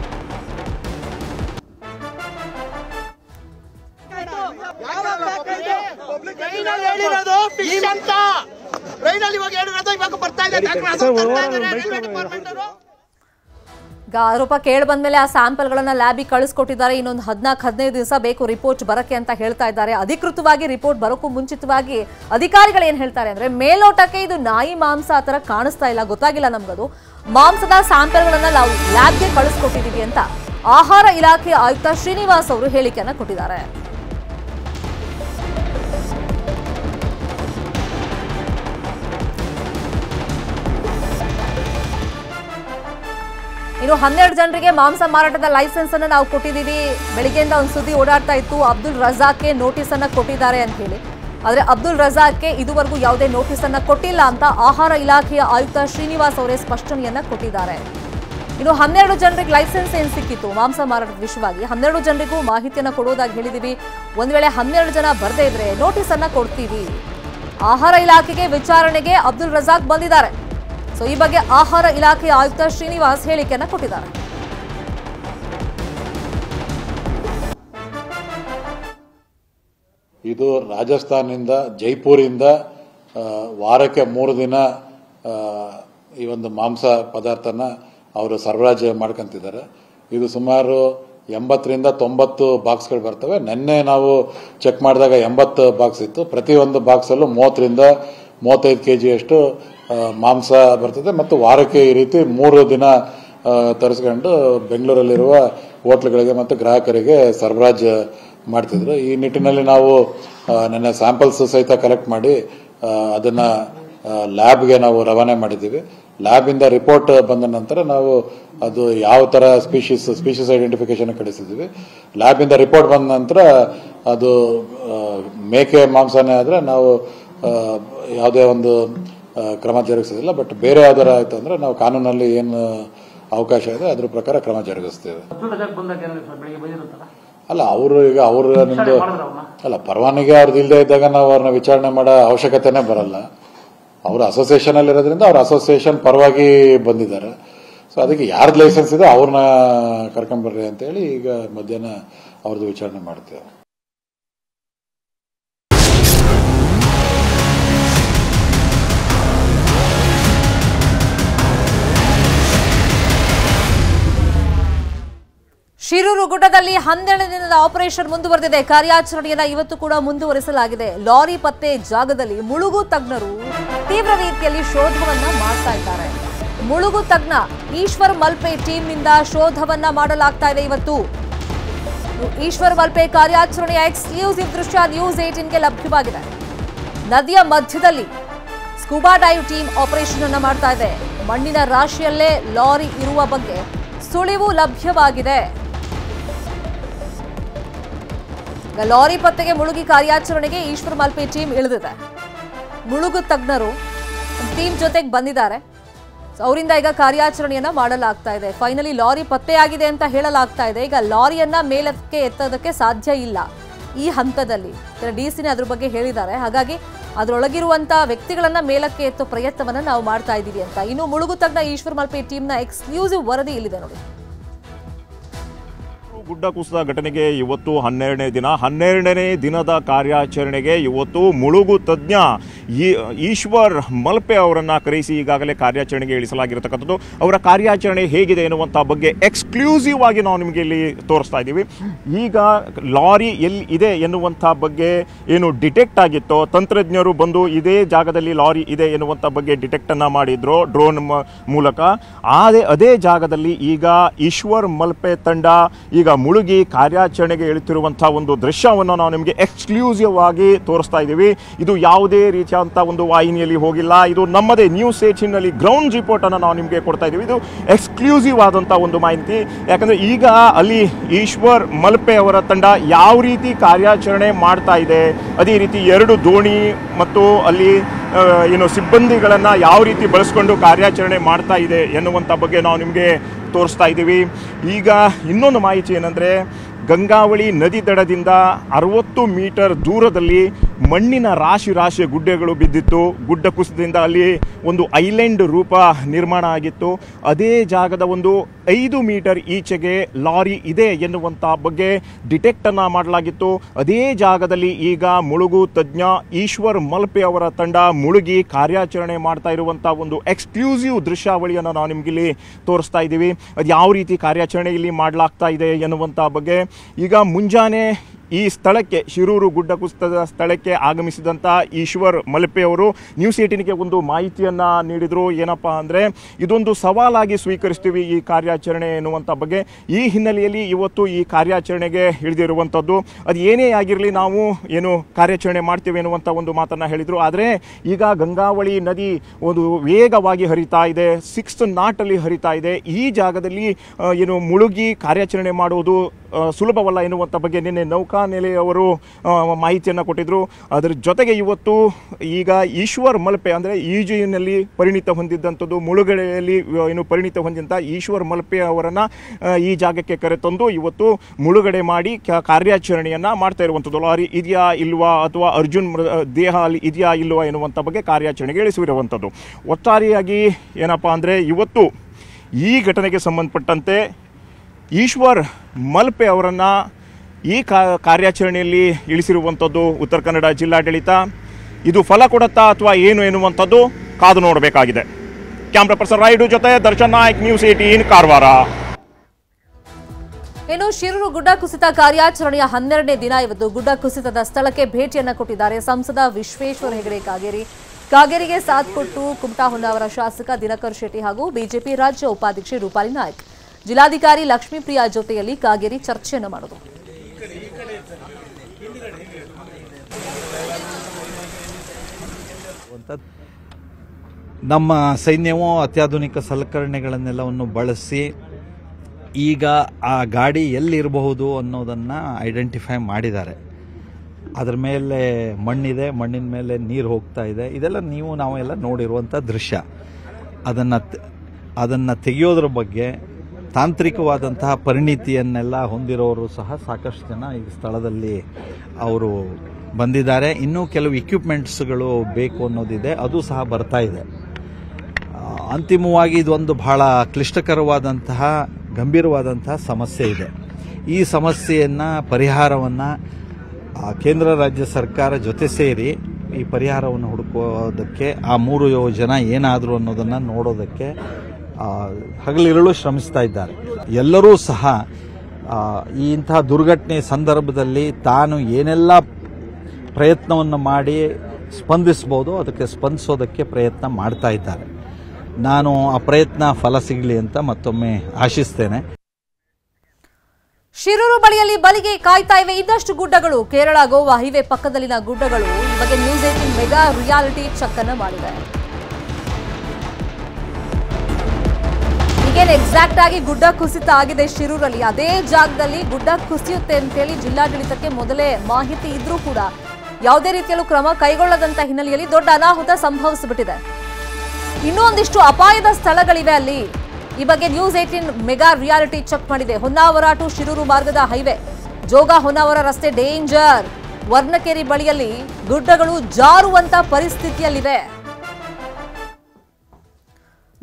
S4: ಇವಾಗ ಬರ್ತಾ ಇದೆ.
S1: ಈಗ ಆರೋಪ ಕೇಳಿ ಬಂದ್ಮೇಲೆ ಆ ಸ್ಯಾಂಪಲ್ಗಳನ್ನು ಲ್ಯಾಬಿಗೆ ಕಳಿಸ್ಕೊಟ್ಟಿದ್ದಾರೆ. ಇನ್ನೊಂದು ಹದಿನಾಲ್ಕು, ಹದಿನೈದು ದಿವಸ ಬೇಕು ರಿಪೋರ್ಟ್ ಬರಕ್ಕೆ ಅಂತ ಹೇಳ್ತಾ ಇದ್ದಾರೆ. ಅಧಿಕೃತವಾಗಿ ರಿಪೋರ್ಟ್ ಬರೋಕ್ಕೂ ಮುಂಚಿತವಾಗಿ ಅಧಿಕಾರಿಗಳು ಏನ್ ಹೇಳ್ತಾರೆ ಅಂದ್ರೆ ಮೇಲೋಟಕ್ಕೆ ಇದು ನಾಯಿ ಮಾಂಸ ಆ ಥರ ಕಾಣಿಸ್ತಾ ಇಲ್ಲ, ಗೊತ್ತಾಗಿಲ್ಲ ನಮ್ಗದು. ಮಾಂಸದ ಸ್ಯಾಂಪಲ್ಗಳನ್ನು ನಾವು ಲ್ಯಾಬ್ಗೆ ಕಳಿಸ್ಕೊಟ್ಟಿದ್ದೀವಿ ಅಂತ ಆಹಾರ ಇಲಾಖೆ ಆಯುಕ್ತ ಶ್ರೀನಿವಾಸ್ ಅವರು ಹೇಳಿಕೆಯನ್ನ ಕೊಟ್ಟಿದ್ದಾರೆ. ಇನ್ನು ಹನ್ನೆರಡು ಜನರಿಗೆ ಮಾಂಸ ಮಾರಾಟದ ಲೈಸೆನ್ಸ್ ಅನ್ನು ನಾವು ಕೊಟ್ಟಿದ್ದೀವಿ. ಬೆಳಿಗ್ಗೆಯಿಂದ ಒಂದು ಸುದ್ದಿ ಓಡಾಡ್ತಾ ಇತ್ತು. ಅಬ್ದುಲ್ ರಜಾಕ್ಗೆ ನೋಟಿಸ್ ಅನ್ನ ಕೊಟ್ಟಿದ್ದಾರೆ ಅಂತ ಹೇಳಿ. ಆದರೆ ಅಬ್ದುಲ್ ರಜಾಕ್ಗೆ ಇದುವರೆಗೂ ಯಾವುದೇ ನೋಟಿಸ್ ಅನ್ನ ಕೊಟ್ಟಿಲ್ಲ ಅಂತ ಆಹಾರ ಇಲಾಖೆಯ ಆಯುಕ್ತ ಶ್ರೀನಿವಾಸ್ ಅವರೇ ಸ್ಪಷ್ಟನೆಯನ್ನ ಕೊಟ್ಟಿದ್ದಾರೆ. ಇನ್ನು ಹನ್ನೆರಡು ಜನರಿಗೆ ಲೈಸೆನ್ಸ್ ಏನು ಸಿಕ್ಕಿತ್ತು? ಮಾಂಸ ಮಾರಾಟದ ವಿಷಯವಾಗಿ ಹನ್ನೆರಡು ಜನರಿಗೂ ಮಾಹಿತಿಯನ್ನ ಕೊಡೋದಾಗಿ ಹೇಳಿದೀವಿ. ಒಂದ್ ವೇಳೆ ಹನ್ನೆರಡು ಜನ ಬರದೇ ಇದ್ರೆ ನೋಟಿಸ್ ಅನ್ನ ಕೊಡ್ತೀವಿ. ಆಹಾರ ಇಲಾಖೆಗೆ ವಿಚಾರಣೆಗೆ ಅಬ್ದುಲ್ ರಜಾಕ್ ಬಂದಿದ್ದಾರೆ. ಸೊ, ಈ ಬಗ್ಗೆ ಆಹಾರ ಇಲಾಖೆಯ ಆಯುಕ್ತ ಶ್ರೀನಿವಾಸ್ ಹೇಳಿಕೆಯನ್ನು ಕೊಟ್ಟಿದ್ದಾರೆ.
S5: ಇದು ರಾಜಸ್ಥಾನದಿಂದ, ಜೈಪುರಿಂದ ವಾರಕ್ಕೆ ಮೂರು ದಿನ ಈ ಒಂದು ಮಾಂಸ ಪದಾರ್ಥನ ಅವರು ಸರಬರಾಜು ಮಾಡ್ಕೊಂತಿದ್ದಾರೆ. ಇದು ಸುಮಾರು ಎಂಬತ್ತರಿಂದ ತೊಂಬತ್ತು ಬಾಕ್ಸ್ಗಳು ಬರ್ತವೆ. ನಿನ್ನೆ ನಾವು ಚೆಕ್ ಮಾಡಿದಾಗ ಎಂಬತ್ತು ಬಾಕ್ಸ್ ಇತ್ತು. ಪ್ರತಿಯೊಂದು ಬಾಕ್ಸಲ್ಲೂ ಮೂವತ್ತರಿಂದ ಮೂವತ್ತೈದು ಕೆ ಜಿಯಷ್ಟು ಮಾಂಸ ಬರ್ತದೆ ಮತ್ತು ವಾರಕ್ಕೆ ಈ ರೀತಿ ಮೂರು ದಿನ ತರಿಸ್ಕೊಂಡು ಬೆಂಗಳೂರಲ್ಲಿರುವ ಹೋಟ್ಲ್ಗಳಿಗೆ ಮತ್ತು ಗ್ರಾಹಕರಿಗೆ ಸರಬರಾಜು ಮಾಡ್ತಿದ್ರು. ಈ ನಿಟ್ಟಿನಲ್ಲಿ ನಾವು ನೆನ್ನೆ ಸ್ಯಾಂಪಲ್ಸ್ ಸಹಿತ ಕಲೆಕ್ಟ್ ಮಾಡಿ ಅದನ್ನು ಲ್ಯಾಬ್ಗೆ ನಾವು ರವಾನೆ ಮಾಡಿದ್ದೀವಿ. ಲ್ಯಾಬಿಂದ ರಿಪೋರ್ಟ್ ಬಂದ ನಂತರ ನಾವು ಅದು ಯಾವ ತರ ಸ್ಪೀಶೀಸ್ ಸ್ಪೀಶೀಸ್ ಐಡೆಂಟಿಫಿಕೇಶನ್ ಕಳಿಸಿದ್ದೀವಿ. ಲ್ಯಾಬಿಂದ ರಿಪೋರ್ಟ್ ಬಂದ ನಂತರ ಅದು ಮೇಕೆ, ಮಾಂಸನೇ ಆದ್ರೆ ನಾವು ಯಾವುದೇ ಒಂದು ಕ್ರಮ ಜರುಗಿಸೋದಿಲ್ಲ ಬಟ್ ಬೇರೆ ಯಾವ್ದಾರ ಆಯ್ತು ಅಂದ್ರೆ ನಾವು ಕಾನೂನಲ್ಲಿ ಏನು ಅವಕಾಶ ಇದೆ ಅದ್ರ ಪ್ರಕಾರ ಕ್ರಮ ಜರುಗಿಸ್ತೇವೆ. ಅಲ್ಲ ಅವರು ಈಗ ಅವರು ನಿಮ್ದು ಅಲ್ಲ ಪರವಾನಗಿ ಅವ್ರದ್ದು ಇಲ್ಲದೆ ಇದ್ದಾಗ ನಾವು ಅವ್ರನ್ನ ವಿಚಾರಣೆ ಮಾಡೋ ಅವಶ್ಯಕತೆನೇ ಬರಲ್ಲ. ಅವರು ಅಸೋಸಿಯೇಷನ್ ಅಲ್ಲಿ ಇರೋದ್ರಿಂದ ಅವ್ರ ಅಸೋಸಿಯೇಷನ್ ಪರವಾಗಿ ಬಂದಿದ್ದಾರೆ. ಸೊ ಅದಕ್ಕೆ ಯಾರ್ದು ಲೈಸೆನ್ಸ್ ಇದೆ ಅವ್ರನ್ನ ಕರ್ಕೊಂಬರ್ರಿ ಅಂತ ಹೇಳಿ ಈಗ ಮಧ್ಯಾಹ್ನ ಅವ್ರದ್ದು ವಿಚಾರಣೆ ಮಾಡ್ತೇವೆ.
S1: ಶಿರೂರು ಗುಡ್ಡದಲ್ಲಿ ಹನ್ನೆರಡು ದಿನದ ಆಪರೇಷನ್ ಮುಂದುವರೆದಿದೆ. ಕಾರ್ಯಾಚರಣೆಯನ್ನ ಇವತ್ತು ಕೂಡ ಮುಂದುವರಿಸಲಾಗಿದೆ. ಲಾರಿ ಪತ್ತೆ ಜಾಗದಲ್ಲಿ ಮುಳುಗು ತಜ್ಞರು ತೀವ್ರ ರೀತಿಯಲ್ಲಿ ಶೋಧವನ್ನ ಮಾಡ್ತಾ ಇದ್ದಾರೆ. ಮುಳುಗು ತಜ್ಞ ಈಶ್ವರ್ ಮಲ್ಪೆ ಟೀಮ್ನಿಂದ ಶೋಧವನ್ನ ಮಾಡಲಾಗ್ತಾ ಇದೆ ಇವತ್ತು. ಈಶ್ವರ್ ಮಲ್ಪೆ ಕಾರ್ಯಾಚರಣೆಯ ಎಕ್ಸ್ಕ್ಲೂಸಿವ್ ದೃಶ್ಯ ನ್ಯೂಸ್ ಏಟೀನ್ಗೆ ಲಭ್ಯವಾಗಿದೆ. ನದಿಯ ಮಧ್ಯದಲ್ಲಿ ಸ್ಕೂಬಾ ಡೈವ್ ಟೀಮ್ ಆಪರೇಷನ್ ಅನ್ನ ಮಾಡ್ತಾ ಇದೆ. ಮಣ್ಣಿನ ರಾಶಿಯಲ್ಲೇ ಲಾರಿ ಇರುವ ಬಗ್ಗೆ ಸುಳಿವು ಲಭ್ಯವಾಗಿದೆ. ಲಾರಿ ಪತ್ತೆಗೆ ಮುಳುಗಿ ಕಾರ್ಯಾಚರಣೆಗೆ ಈಶ್ವರ್ ಮಲ್ಪೆ ಟೀಮ್ ಇಳಿದಿದೆ. ಮುಳುಗು ತಜ್ಞರು ಟೀಮ್ ಜೊತೆಗೆ ಬಂದಿದ್ದಾರೆ. ಅವರಿಂದ ಈಗ ಕಾರ್ಯಾಚರಣೆಯನ್ನ ಮಾಡಲಾಗ್ತಾ ಇದೆ. ಫೈನಲಿ ಲಾರಿ ಪತ್ತೆಯಾಗಿದೆ ಅಂತ ಹೇಳಲಾಗ್ತಾ ಇದೆ. ಈಗ ಲಾರಿಯನ್ನ ಮೇಲಕ್ಕೆ ಎತ್ತೋದಕ್ಕೆ ಸಾಧ್ಯ ಇಲ್ಲ ಈ ಹಂತದಲ್ಲಿ. ಡಿ ಸಿನೇ ಅದ್ರ ಬಗ್ಗೆ ಹೇಳಿದ್ದಾರೆ. ಹಾಗಾಗಿ ಅದರೊಳಗಿರುವಂತ ವ್ಯಕ್ತಿಗಳನ್ನ ಮೇಲಕ್ಕೆ ಎತ್ತೋ ಪ್ರಯತ್ನವನ್ನ ನಾವು ಮಾಡ್ತಾ ಇದ್ದೀವಿ ಅಂತ. ಇನ್ನು ಮುಳುಗು ತಜ್ಞ ಈಶ್ವರ್ ಮಲ್ಪೆ ಟೀಮ್ನ ಎಕ್ಸ್ಕ್ಲೂಸಿವ್ ವರದಿ ಇಲ್ಲಿದೆ ನೋಡಿ.
S6: ಗುಡ್ಡ ಕುಸಿದ ಘಟನೆಗೆ ಇವತ್ತು ಹನ್ನೆರಡನೇ ದಿನ. ಹನ್ನೆರಡನೇ ದಿನದ ಕಾರ್ಯಾಚರಣೆಗೆ ಇವತ್ತು ಮುಳುಗು ತಜ್ಞ ಈ- ಈಶ್ವರ್ ಮಲ್ಪೆ ಅವರನ್ನು ಕರೆಸಿ ಈಗಾಗಲೇ ಕಾರ್ಯಾಚರಣೆಗೆ ಇಳಿಸಲಾಗಿರತಕ್ಕಂಥದ್ದು. ಅವರ ಕಾರ್ಯಾಚರಣೆ ಹೇಗಿದೆ ಎನ್ನುವಂಥ ಬಗ್ಗೆ ಎಕ್ಸ್ಕ್ಲೂಸಿವ್ ಆಗಿ ನಾವು ನಿಮಗೆ ಇಲ್ಲಿ ತೋರಿಸ್ತಾ ಇದ್ದೀವಿ. ಈಗ ಲಾರಿ ಎಲ್ಲಿ ಇದೆ ಎನ್ನುವಂಥ ಬಗ್ಗೆ ಏನು ಡಿಟೆಕ್ಟ್ ಆಗಿತ್ತೋ, ತಂತ್ರಜ್ಞರು ಬಂದು ಇದೇ ಜಾಗದಲ್ಲಿ ಲಾರಿ ಇದೆ ಎನ್ನುವಂಥ ಬಗ್ಗೆ ಡಿಟೆಕ್ಟನ್ನು ಮಾಡಿದ್ರು ಡ್ರೋನ್ ಮೂಲಕ. ಅದೇ ಅದೇ ಜಾಗದಲ್ಲಿ ಈಗ ಈಶ್ವರ್ ಮಲ್ಪೆ ತಂಡ ಈಗ ಮುಳುಗಿ ಕಾರ್ಯಾಚರಣೆಗೆ ಇಳಿತಿರುವಂಥ ಒಂದು ದೃಶ್ಯವನ್ನು ನಾವು ನಿಮಗೆ ಎಕ್ಸ್ಕ್ಲೂಸಿವ್ ಆಗಿ ತೋರಿಸ್ತಾ ಇದ್ದೀವಿ. ಇದು ಯಾವುದೇ ರೀತಿಯಾದಂಥ ಒಂದು ವಾಹಿನಿಯಲ್ಲಿ ಹೋಗಿಲ್ಲ. ಇದು ನಮ್ಮದೇ ನ್ಯೂಸ್ ಏಟಿನಲ್ಲಿ ಗ್ರೌಂಡ್ ರಿಪೋರ್ಟ್ ಅನ್ನು ನಾವು ನಿಮಗೆ ಕೊಡ್ತಾ ಇದ್ದೀವಿ. ಇದು ಎಕ್ಸ್ಕ್ಲೂಸಿವ್ ಆದಂಥ ಒಂದು ಮಾಹಿತಿ. ಯಾಕಂದ್ರೆ ಈಗ ಅಲ್ಲಿ ಈಶ್ವರ್ ಮಲ್ಪೆ ಅವರ ತಂಡ ಯಾವ ರೀತಿ ಕಾರ್ಯಾಚರಣೆ ಮಾಡ್ತಾ ಇದೆ, ಅದೇ ರೀತಿ ಎರಡು ದೋಣಿ ಮತ್ತು ಅಲ್ಲಿ ಏನು ಸಿಬ್ಬಂದಿಗಳನ್ನು ಯಾವ ರೀತಿ ಬಳಸ್ಕೊಂಡು ಕಾರ್ಯಾಚರಣೆ ಮಾಡ್ತಾ ಇದೆ ಎನ್ನುವಂಥ ಬಗ್ಗೆ ನಾವು ನಿಮಗೆ ತೋರಿಸ್ತಾ ಇದ್ದೀವಿ. ಈಗ ಇನ್ನೊಂದು ಮಾಹಿತಿ ಏನಂದ್ರೆ ಗಂಗಾವಳಿ ನದಿ ದಡದಿಂದ ಅರವತ್ತು ಮೀಟರ್ ದೂರದಲ್ಲಿ ಮಣ್ಣಿನ ರಾಶಿ ರಾಶಿ ಗುಡ್ಡೆಗಳು ಬಿದ್ದಿತ್ತು. ಗುಡ್ಡ ಕುಸಿತದಿಂದ ಅಲ್ಲಿ ಒಂದು ಐಲ್ಯಾಂಡ್ ರೂಪ ನಿರ್ಮಾಣ ಆಗಿತ್ತು. ಅದೇ ಜಾಗದ ಒಂದು ಐದು ಮೀಟರ್ ಈಚೆಗೆ ಲಾರಿ ಇದೆ ಎನ್ನುವಂಥ ಬಗ್ಗೆ ಡಿಟೆಕ್ಟನ್ನು ಮಾಡಲಾಗಿತ್ತು. ಅದೇ ಜಾಗದಲ್ಲಿ ಈಗ ಮುಳುಗು ತಜ್ಞ ಈಶ್ವರ್ ಮಲ್ಪೆ ಅವರ ತಂಡ ಮುಳುಗಿ ಕಾರ್ಯಾಚರಣೆ ಮಾಡ್ತಾ ಇರುವಂಥ ಒಂದು ಎಕ್ಸ್ಕ್ಲೂಸಿವ್ ದೃಶ್ಯಾವಳಿಯನ್ನು ನಾವು ನಿಮಗಿಲ್ಲಿ ತೋರಿಸ್ತಾ ಇದ್ದೀವಿ. ಅದು ಯಾವ ರೀತಿ ಕಾರ್ಯಾಚರಣೆ ಇಲ್ಲಿ ಮಾಡಲಾಗ್ತಾ ಇದೆ ಎನ್ನುವಂಥ ಬಗ್ಗೆ. ಈಗ ಮುಂಜಾನೆ ಈ ಸ್ಥಳಕ್ಕೆ ಶಿರೂರು ಗುಡ್ಡ ಕುಸಿತದ ಸ್ಥಳಕ್ಕೆ ಆಗಮಿಸಿದಂಥ ಈಶ್ವರ್ ಮಲ್ಪೆ ಅವರು ನ್ಯೂಸ್ ಏಟಿನಿಗೆ ಒಂದು ಮಾಹಿತಿಯನ್ನು ನೀಡಿದರು. ಏನಪ್ಪ ಅಂದರೆ, ಇದೊಂದು ಸವಾಲಾಗಿ ಸ್ವೀಕರಿಸ್ತೀವಿ ಈ ಕಾರ್ಯಾಚರಣೆ ಎನ್ನುವಂಥ ಬಗ್ಗೆ. ಈ ಹಿನ್ನೆಲೆಯಲ್ಲಿ ಇವತ್ತು ಈ ಕಾರ್ಯಾಚರಣೆಗೆ ಇಳಿದಿರುವಂಥದ್ದು ಅದು ಏನೇ ಆಗಿರಲಿ ನಾವು ಏನು ಕಾರ್ಯಾಚರಣೆ ಮಾಡ್ತೀವಿ ಎನ್ನುವಂಥ ಒಂದು ಮಾತನ್ನು ಹೇಳಿದರು. ಆದರೆ, ಈಗ ಗಂಗಾವಳಿ ನದಿ ಒಂದು ವೇಗವಾಗಿ ಹರಿತಾ ಇದೆ ಸಿಕ್ಸ್ ನಾಟಲ್ಲಿ ಹರಿತಾ ಇದೆ. ಈ ಜಾಗದಲ್ಲಿ ಏನು ಮುಳುಗಿ ಕಾರ್ಯಾಚರಣೆ ಮಾಡುವುದು ಸುಲಭವಲ್ಲ ಎನ್ನುವಂಥ ಬಗ್ಗೆ ನಿನ್ನೆ ನೌಕಾನೆಲೆಯವರು ಮಾಹಿತಿಯನ್ನು ಕೊಟ್ಟಿದ್ದರು ಅದರ ಜೊತೆಗೆ ಇವತ್ತು ಈಗ ಈಶ್ವರ್ ಮಲ್ಪೆ ಅಂದರೆ ಈಜಿನಲ್ಲಿ ಪರಿಣಿತ ಹೊಂದಿದ್ದಂಥದ್ದು, ಮುಳುಗಡೆಯಲ್ಲಿ ಏನು ಪರಿಣಿತ ಹೊಂದಿದಂಥ ಈಶ್ವರ್ ಮಲ್ಪೆ ಅವರನ್ನು ಈ ಜಾಗಕ್ಕೆ ಕರೆತಂದು ಇವತ್ತು ಮುಳುಗಡೆ ಮಾಡಿ ಕಾರ್ಯಾಚರಣೆಯನ್ನು ಮಾಡ್ತಾ ಇರುವಂಥದ್ದು. ಲಾರಿ ಇದೆಯಾ ಇಲ್ವಾ ಅಥವಾ ಅರ್ಜುನ್ ದೇಹ ಅಲ್ಲಿ ಇದೆಯಾ ಇಲ್ವಾ ಎನ್ನುವಂಥ ಬಗ್ಗೆ ಕಾರ್ಯಾಚರಣೆಗೆ ಇಳಿಸಿರುವಂಥದ್ದು. ಒಟ್ಟಾರೆಯಾಗಿ ಏನಪ್ಪ ಅಂದರೆ ಇವತ್ತು ಈ ಘಟನೆಗೆ ಸಂಬಂಧಪಟ್ಟಂತೆ ಈಶ್ವರ್ ಮಲ್ಪೆ ಅವರನ್ನು ಈ ಕಾ- ಕಾರ್ಯಾಚರಣೆಯಲ್ಲಿ ಇಳಿಸಿರುವಂಥದ್ದು ಉತ್ತರ ಕನ್ನಡ ಜಿಲ್ಲಾಡಳಿತ. ಇದು ಫಲ ಕೊಡುತ್ತಾ ಅಥವಾ ಏನು ಎನ್ನುವಂಥದ್ದು ಕಾದು ನೋಡಬೇಕಾಗಿದೆ. ಕ್ಯಾಮ್ರಾ ಪರ್ಸನ್ ರಾಯ್ಡು ಜೊತೆ ದರ್ಶನ್ ನಾಯ್ಕ್, ನ್ಯೂಸ್ ಏಟೀನ್ ಕಾರವಾರ.
S1: ಇನ್ನು ಶಿರೂರು ಗುಡ್ಡ ಕುಸಿತ ಕಾರ್ಯಾಚರಣೆಯ ಹನ್ನೆರಡನೇ ದಿನ ಇವತ್ತು ಗುಡ್ಡ ಕುಸಿತದ ಸ್ಥಳಕ್ಕೆ ಭೇಟಿಯನ್ನು ಕೊಟ್ಟಿದ್ದಾರೆ ಸಂಸದ ವಿಶ್ವೇಶ್ವರ ಹೆಗಡೆ ಕಾಗೇರಿ. ಕಾಗೇರಿಗೆ ಸಾಥ್ ಕೊಟ್ಟು ಕುಮಟಾ ಹೊನ್ನಾವರ ಶಾಸಕ ದಿನಕರ್ ಶೆಟ್ಟಿ ಹಾಗೂ ಬಿಜೆಪಿ ರಾಜ್ಯ ಉಪಾಧ್ಯಕ್ಷೆ ರೂಪಾಲಿ ನಾಯ್ಕ್. ಜಿಲ್ಲಾಧಿಕಾರಿ ಲಕ್ಷ್ಮೀಪ್ರಿಯಾ ಜೊತೆಯಲ್ಲಿ ಕಾಗೇರಿ ಚರ್ಚೆಯನ್ನು ಮಾಡಿದರು
S7: ಅಂತ ನಮ್ಮ ಸೈನ್ಯವು ಅತ್ಯಾಧುನಿಕ ಸಲಕರಣೆಗಳನ್ನೆಲ್ಲವನ್ನು ಬಳಸಿ ಈಗ ಆ ಗಾಡಿ ಎಲ್ಲಿರಬಹುದು ಅನ್ನೋದನ್ನು ಐಡೆಂಟಿಫೈ ಮಾಡಿದ್ದಾರೆ. ಅದ್ರ ಮೇಲೆ ಮಣ್ಣಿದೆ, ಮಣ್ಣಿನ ಮೇಲೆ ನೀರು ಹೋಗ್ತಾ ಇದೆ. ಇದೆಲ್ಲ ನೀವು, ನಾವೆಲ್ಲ ನೋಡಿರುವಂಥ ದೃಶ್ಯ. ಅದನ್ನು ಅದನ್ನು ತೆಗೆಯೋದ್ರ ಬಗ್ಗೆ ತಾಂತ್ರಿಕವಾದಂತಹ ಪರಿಣಿತಿಯನ್ನೆಲ್ಲ ಹೊಂದಿರೋರು ಸಹ ಸಾಕಷ್ಟು ಜನ ಈ ಸ್ಥಳದಲ್ಲಿ ಅವರು ಬಂದಿದ್ದಾರೆ. ಇನ್ನೂ ಕೆಲವು ಇಕ್ವಿಪ್ಮೆಂಟ್ಸ್ಗಳು ಬೇಕು ಅನ್ನೋದಿದೆ. ಅದು ಸಹ ಬರ್ತಾ ಇದೆ. ಅಂತಿಮವಾಗಿ ಇದೊಂದು ಬಹಳ ಕ್ಲಿಷ್ಟಕರವಾದಂತಹ, ಗಂಭೀರವಾದಂತಹ ಸಮಸ್ಯೆ ಇದೆ. ಈ ಸಮಸ್ಯೆಯನ್ನು, ಪರಿಹಾರವನ್ನು ಕೇಂದ್ರ ರಾಜ್ಯ ಸರ್ಕಾರ ಜೊತೆ ಸೇರಿ ಈ ಪರಿಹಾರವನ್ನು ಹುಡುಕೋದಕ್ಕೆ ಆ ಮೂರು ಯೋಜನ ಏನಾದರೂ ಅನ್ನೋದನ್ನು ನೋಡೋದಕ್ಕೆ ಆ, ಹಗಲಿರುಳು ಶ್ರಮಿಸ್ತಾ ಇದ್ದಾರೆ. ಎಲ್ಲರೂ ಸಹ ಈ ಇಂತಹ ದುರ್ಘಟನೆ ಸಂದರ್ಭದಲ್ಲಿ ತಾನು ಏನೆಲ್ಲ ಪ್ರಯತ್ನವನ್ನು ಮಾಡಿ ಸ್ಪಂದಿಸ್ಬೋದು ಅದಕ್ಕೆ ಸ್ಪಂದಿಸೋದಕ್ಕೆ ಪ್ರಯತ್ನ ಮಾಡ್ತಾ ಇದ್ದಾರೆ. ನಾನು ಆ ಪ್ರಯತ್ನ ಫಲ ಸಿಗಲಿ ಅಂತ ಮತ್ತೊಮ್ಮೆ ಆಶಿಸ್ತೇನೆ.
S1: ಶಿರೂರು ಬಳಿಯಲ್ಲಿ ಬಲಿಗೆ ಕಾಯ್ತಾ ಇವೆ ಇನ್ನಷ್ಟು ಗುಡ್ಡಗಳು. ಕೇರಳ ಗೋವಾ ಹೈವೇ ಪಕ್ಕದಲ್ಲಿನ ಗುಡ್ಡಗಳು. ಈ ಬಗ್ಗೆ ನ್ಯೂಸ್ ಏಟಿನ್ ಮೆಗಾ ರಿಯಾಲಿಟಿ ಚಕ್ಕನ್ನು ಮಾಡಿದೆ. ಈಗೇನು ಎಕ್ಸಾಕ್ಟ್ ಆಗಿ ಗುಡ್ಡ ಕುಸಿತ ಆಗಿದೆ ಶಿರೂರಲ್ಲಿ? ಅದೇ ಜಾಗದಲ್ಲಿ ಗುಡ್ಡ ಕುಸಿಯುತ್ತೆ ಅಂತೇಳಿ ಜಿಲ್ಲಾಡಳಿತಕ್ಕೆ ಮೊದಲೇ ಮಾಹಿತಿ ಇದ್ರೂ ಕೂಡ ಯಾವುದೇ ರೀತಿಯಲ್ಲೂ ಕ್ರಮ ಕೈಗೊಳ್ಳದಂತ ಹಿನ್ನೆಲೆಯಲ್ಲಿ ದೊಡ್ಡ ಅನಾಹುತ ಸಂಭವಿಸಿಬಿಟ್ಟಿದೆ. ಇನ್ನೂ ಒಂದಿಷ್ಟು ಅಪಾಯದ ಸ್ಥಳಗಳಿವೆ ಅಲ್ಲಿ. ಈ ಬಗ್ಗೆ news eighteen mega reality check ಮಾಡಿದೆ. ಹೊನ್ನಾವರ ಟು ಶಿರೂರು ಮಾರ್ಗದ ಹೈವೇ. ಜೋಗ ಹೊನ್ನಾವರ ರಸ್ತೆ ಡೇಂಜರ್. ವರ್ಣಕೇರಿ ಬಳಿಯಲ್ಲಿ ಗುಡ್ಡಗಳು ಜಾರುವಂತ ಪರಿಸ್ಥಿತಿಯಲ್ಲಿವೆ.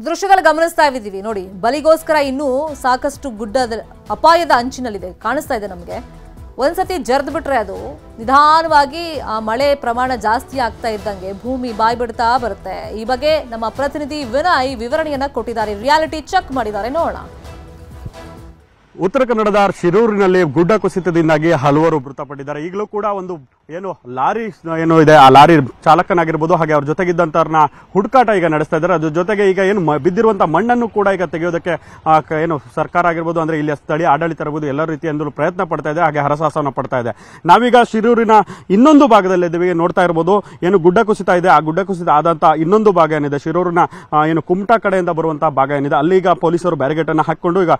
S1: ದೃಶ್ಯಗಳು ಗಮನಿಸ್ತಾ ಇದ್ದೀವಿ. ನೋಡಿ, ಬಲಿಗೋಸ್ಕರ ಇನ್ನೂ ಸಾಕಷ್ಟು ಗುಡ್ಡದ ಅಪಾಯದ ಅಂಚಿನಲ್ಲಿದೆ. ಕಾಣಿಸ್ತಾ ಇದೆ ನಮಗೆ. ಒಂದ್ಸತಿ ಜರ್ದ್ ಬಿಟ್ರೆ ಅದು ನಿಧಾನವಾಗಿ ಆ ಮಳೆ ಪ್ರಮಾಣ ಜಾಸ್ತಿ ಆಗ್ತಾ ಇದ್ದಂಗೆ ಭೂಮಿ ಬಾಯ್ ಬಿಡ್ತಾ ಬರುತ್ತೆ. ಈ ಬಗ್ಗೆ ನಮ್ಮ ಪ್ರತಿನಿಧಿ ವಿನಯ್ ವಿವರಣೆಯನ್ನ ಕೊಟ್ಟಿದ್ದಾರೆ. ರಿಯಾಲಿಟಿ ಚೆಕ್ ಮಾಡಿದ್ದಾರೆ. ನೋಡೋಣ.
S8: ಉತ್ತರ ಕನ್ನಡದ ಶಿರೂರಿನಲ್ಲಿ ಗುಡ್ಡ ಕುಸಿತದಿಂದಾಗಿ ಹಲವರು ಮೃತಪಟ್ಟಿದ್ದಾರೆ. ಈಗಲೂ ಕೂಡ ಒಂದು ಏನು ಲಾರಿ ಏನು ಇದೆ, ಆ ಲಾರಿ ಚಾಲಕನಾಗಿರ್ಬೋದು, ಹಾಗೆ ಅವ್ರ ಜೊತೆಗಿದ್ದಂತವ್ರನ್ನ ಹುಡುಕಾಟ ಈಗ ನಡೆಸ್ತಾ ಇದ್ದಾರೆ. ಅದ್ರ ಜೊತೆಗೆ ಈಗ ಏನು ಬಿದ್ದಿರುವಂತಹ ಬಿದ್ದಿರುವಂತ ಮಣ್ಣನ್ನು ಕೂಡ ಈಗ ತೆಗೆಯೋದಕ್ಕೆ ಏನು ಸರ್ಕಾರ ಆಗಿರ್ಬೋದು, ಅಂದ್ರೆ ಇಲ್ಲಿ ಸ್ಥಳೀಯ ಆಡಳಿತ ಇರ್ಬೋದು, ಎಲ್ಲ ರೀತಿಯಿಂದಲೂ ಪ್ರಯತ್ನ ಪಡ್ತಾ ಇದೆ, ಹಾಗೆ ಹರಸಾಹಸವನ್ನು ಪಡ್ತಾ ಇದೆ. ನಾವೀಗ ಶಿರೂರಿನ ಇನ್ನೊಂದು ಭಾಗದಲ್ಲಿದ್ದೀವಿ ನೋಡ್ತಾ ಇರ್ಬೋದು, ಏನು ಗುಡ್ಡ ಕುಸಿತ ಇದೆ, ಆ ಗುಡ್ಡ ಕುಸಿತ ಆದಂತಹ ಇನ್ನೊಂದು ಭಾಗ ಏನಿದೆ, ಶಿರೂರಿನ ಏನು ಕುಮಟಾ ಕಡೆಯಿಂದ ಬರುವಂತಹ ಭಾಗ ಏನಿದೆ, ಅಲ್ಲಿ ಈಗ ಪೊಲೀಸರು ಬ್ಯಾರಿಗೇಟ್ ಅನ್ನು ಹಾಕೊಂಡು ಈಗ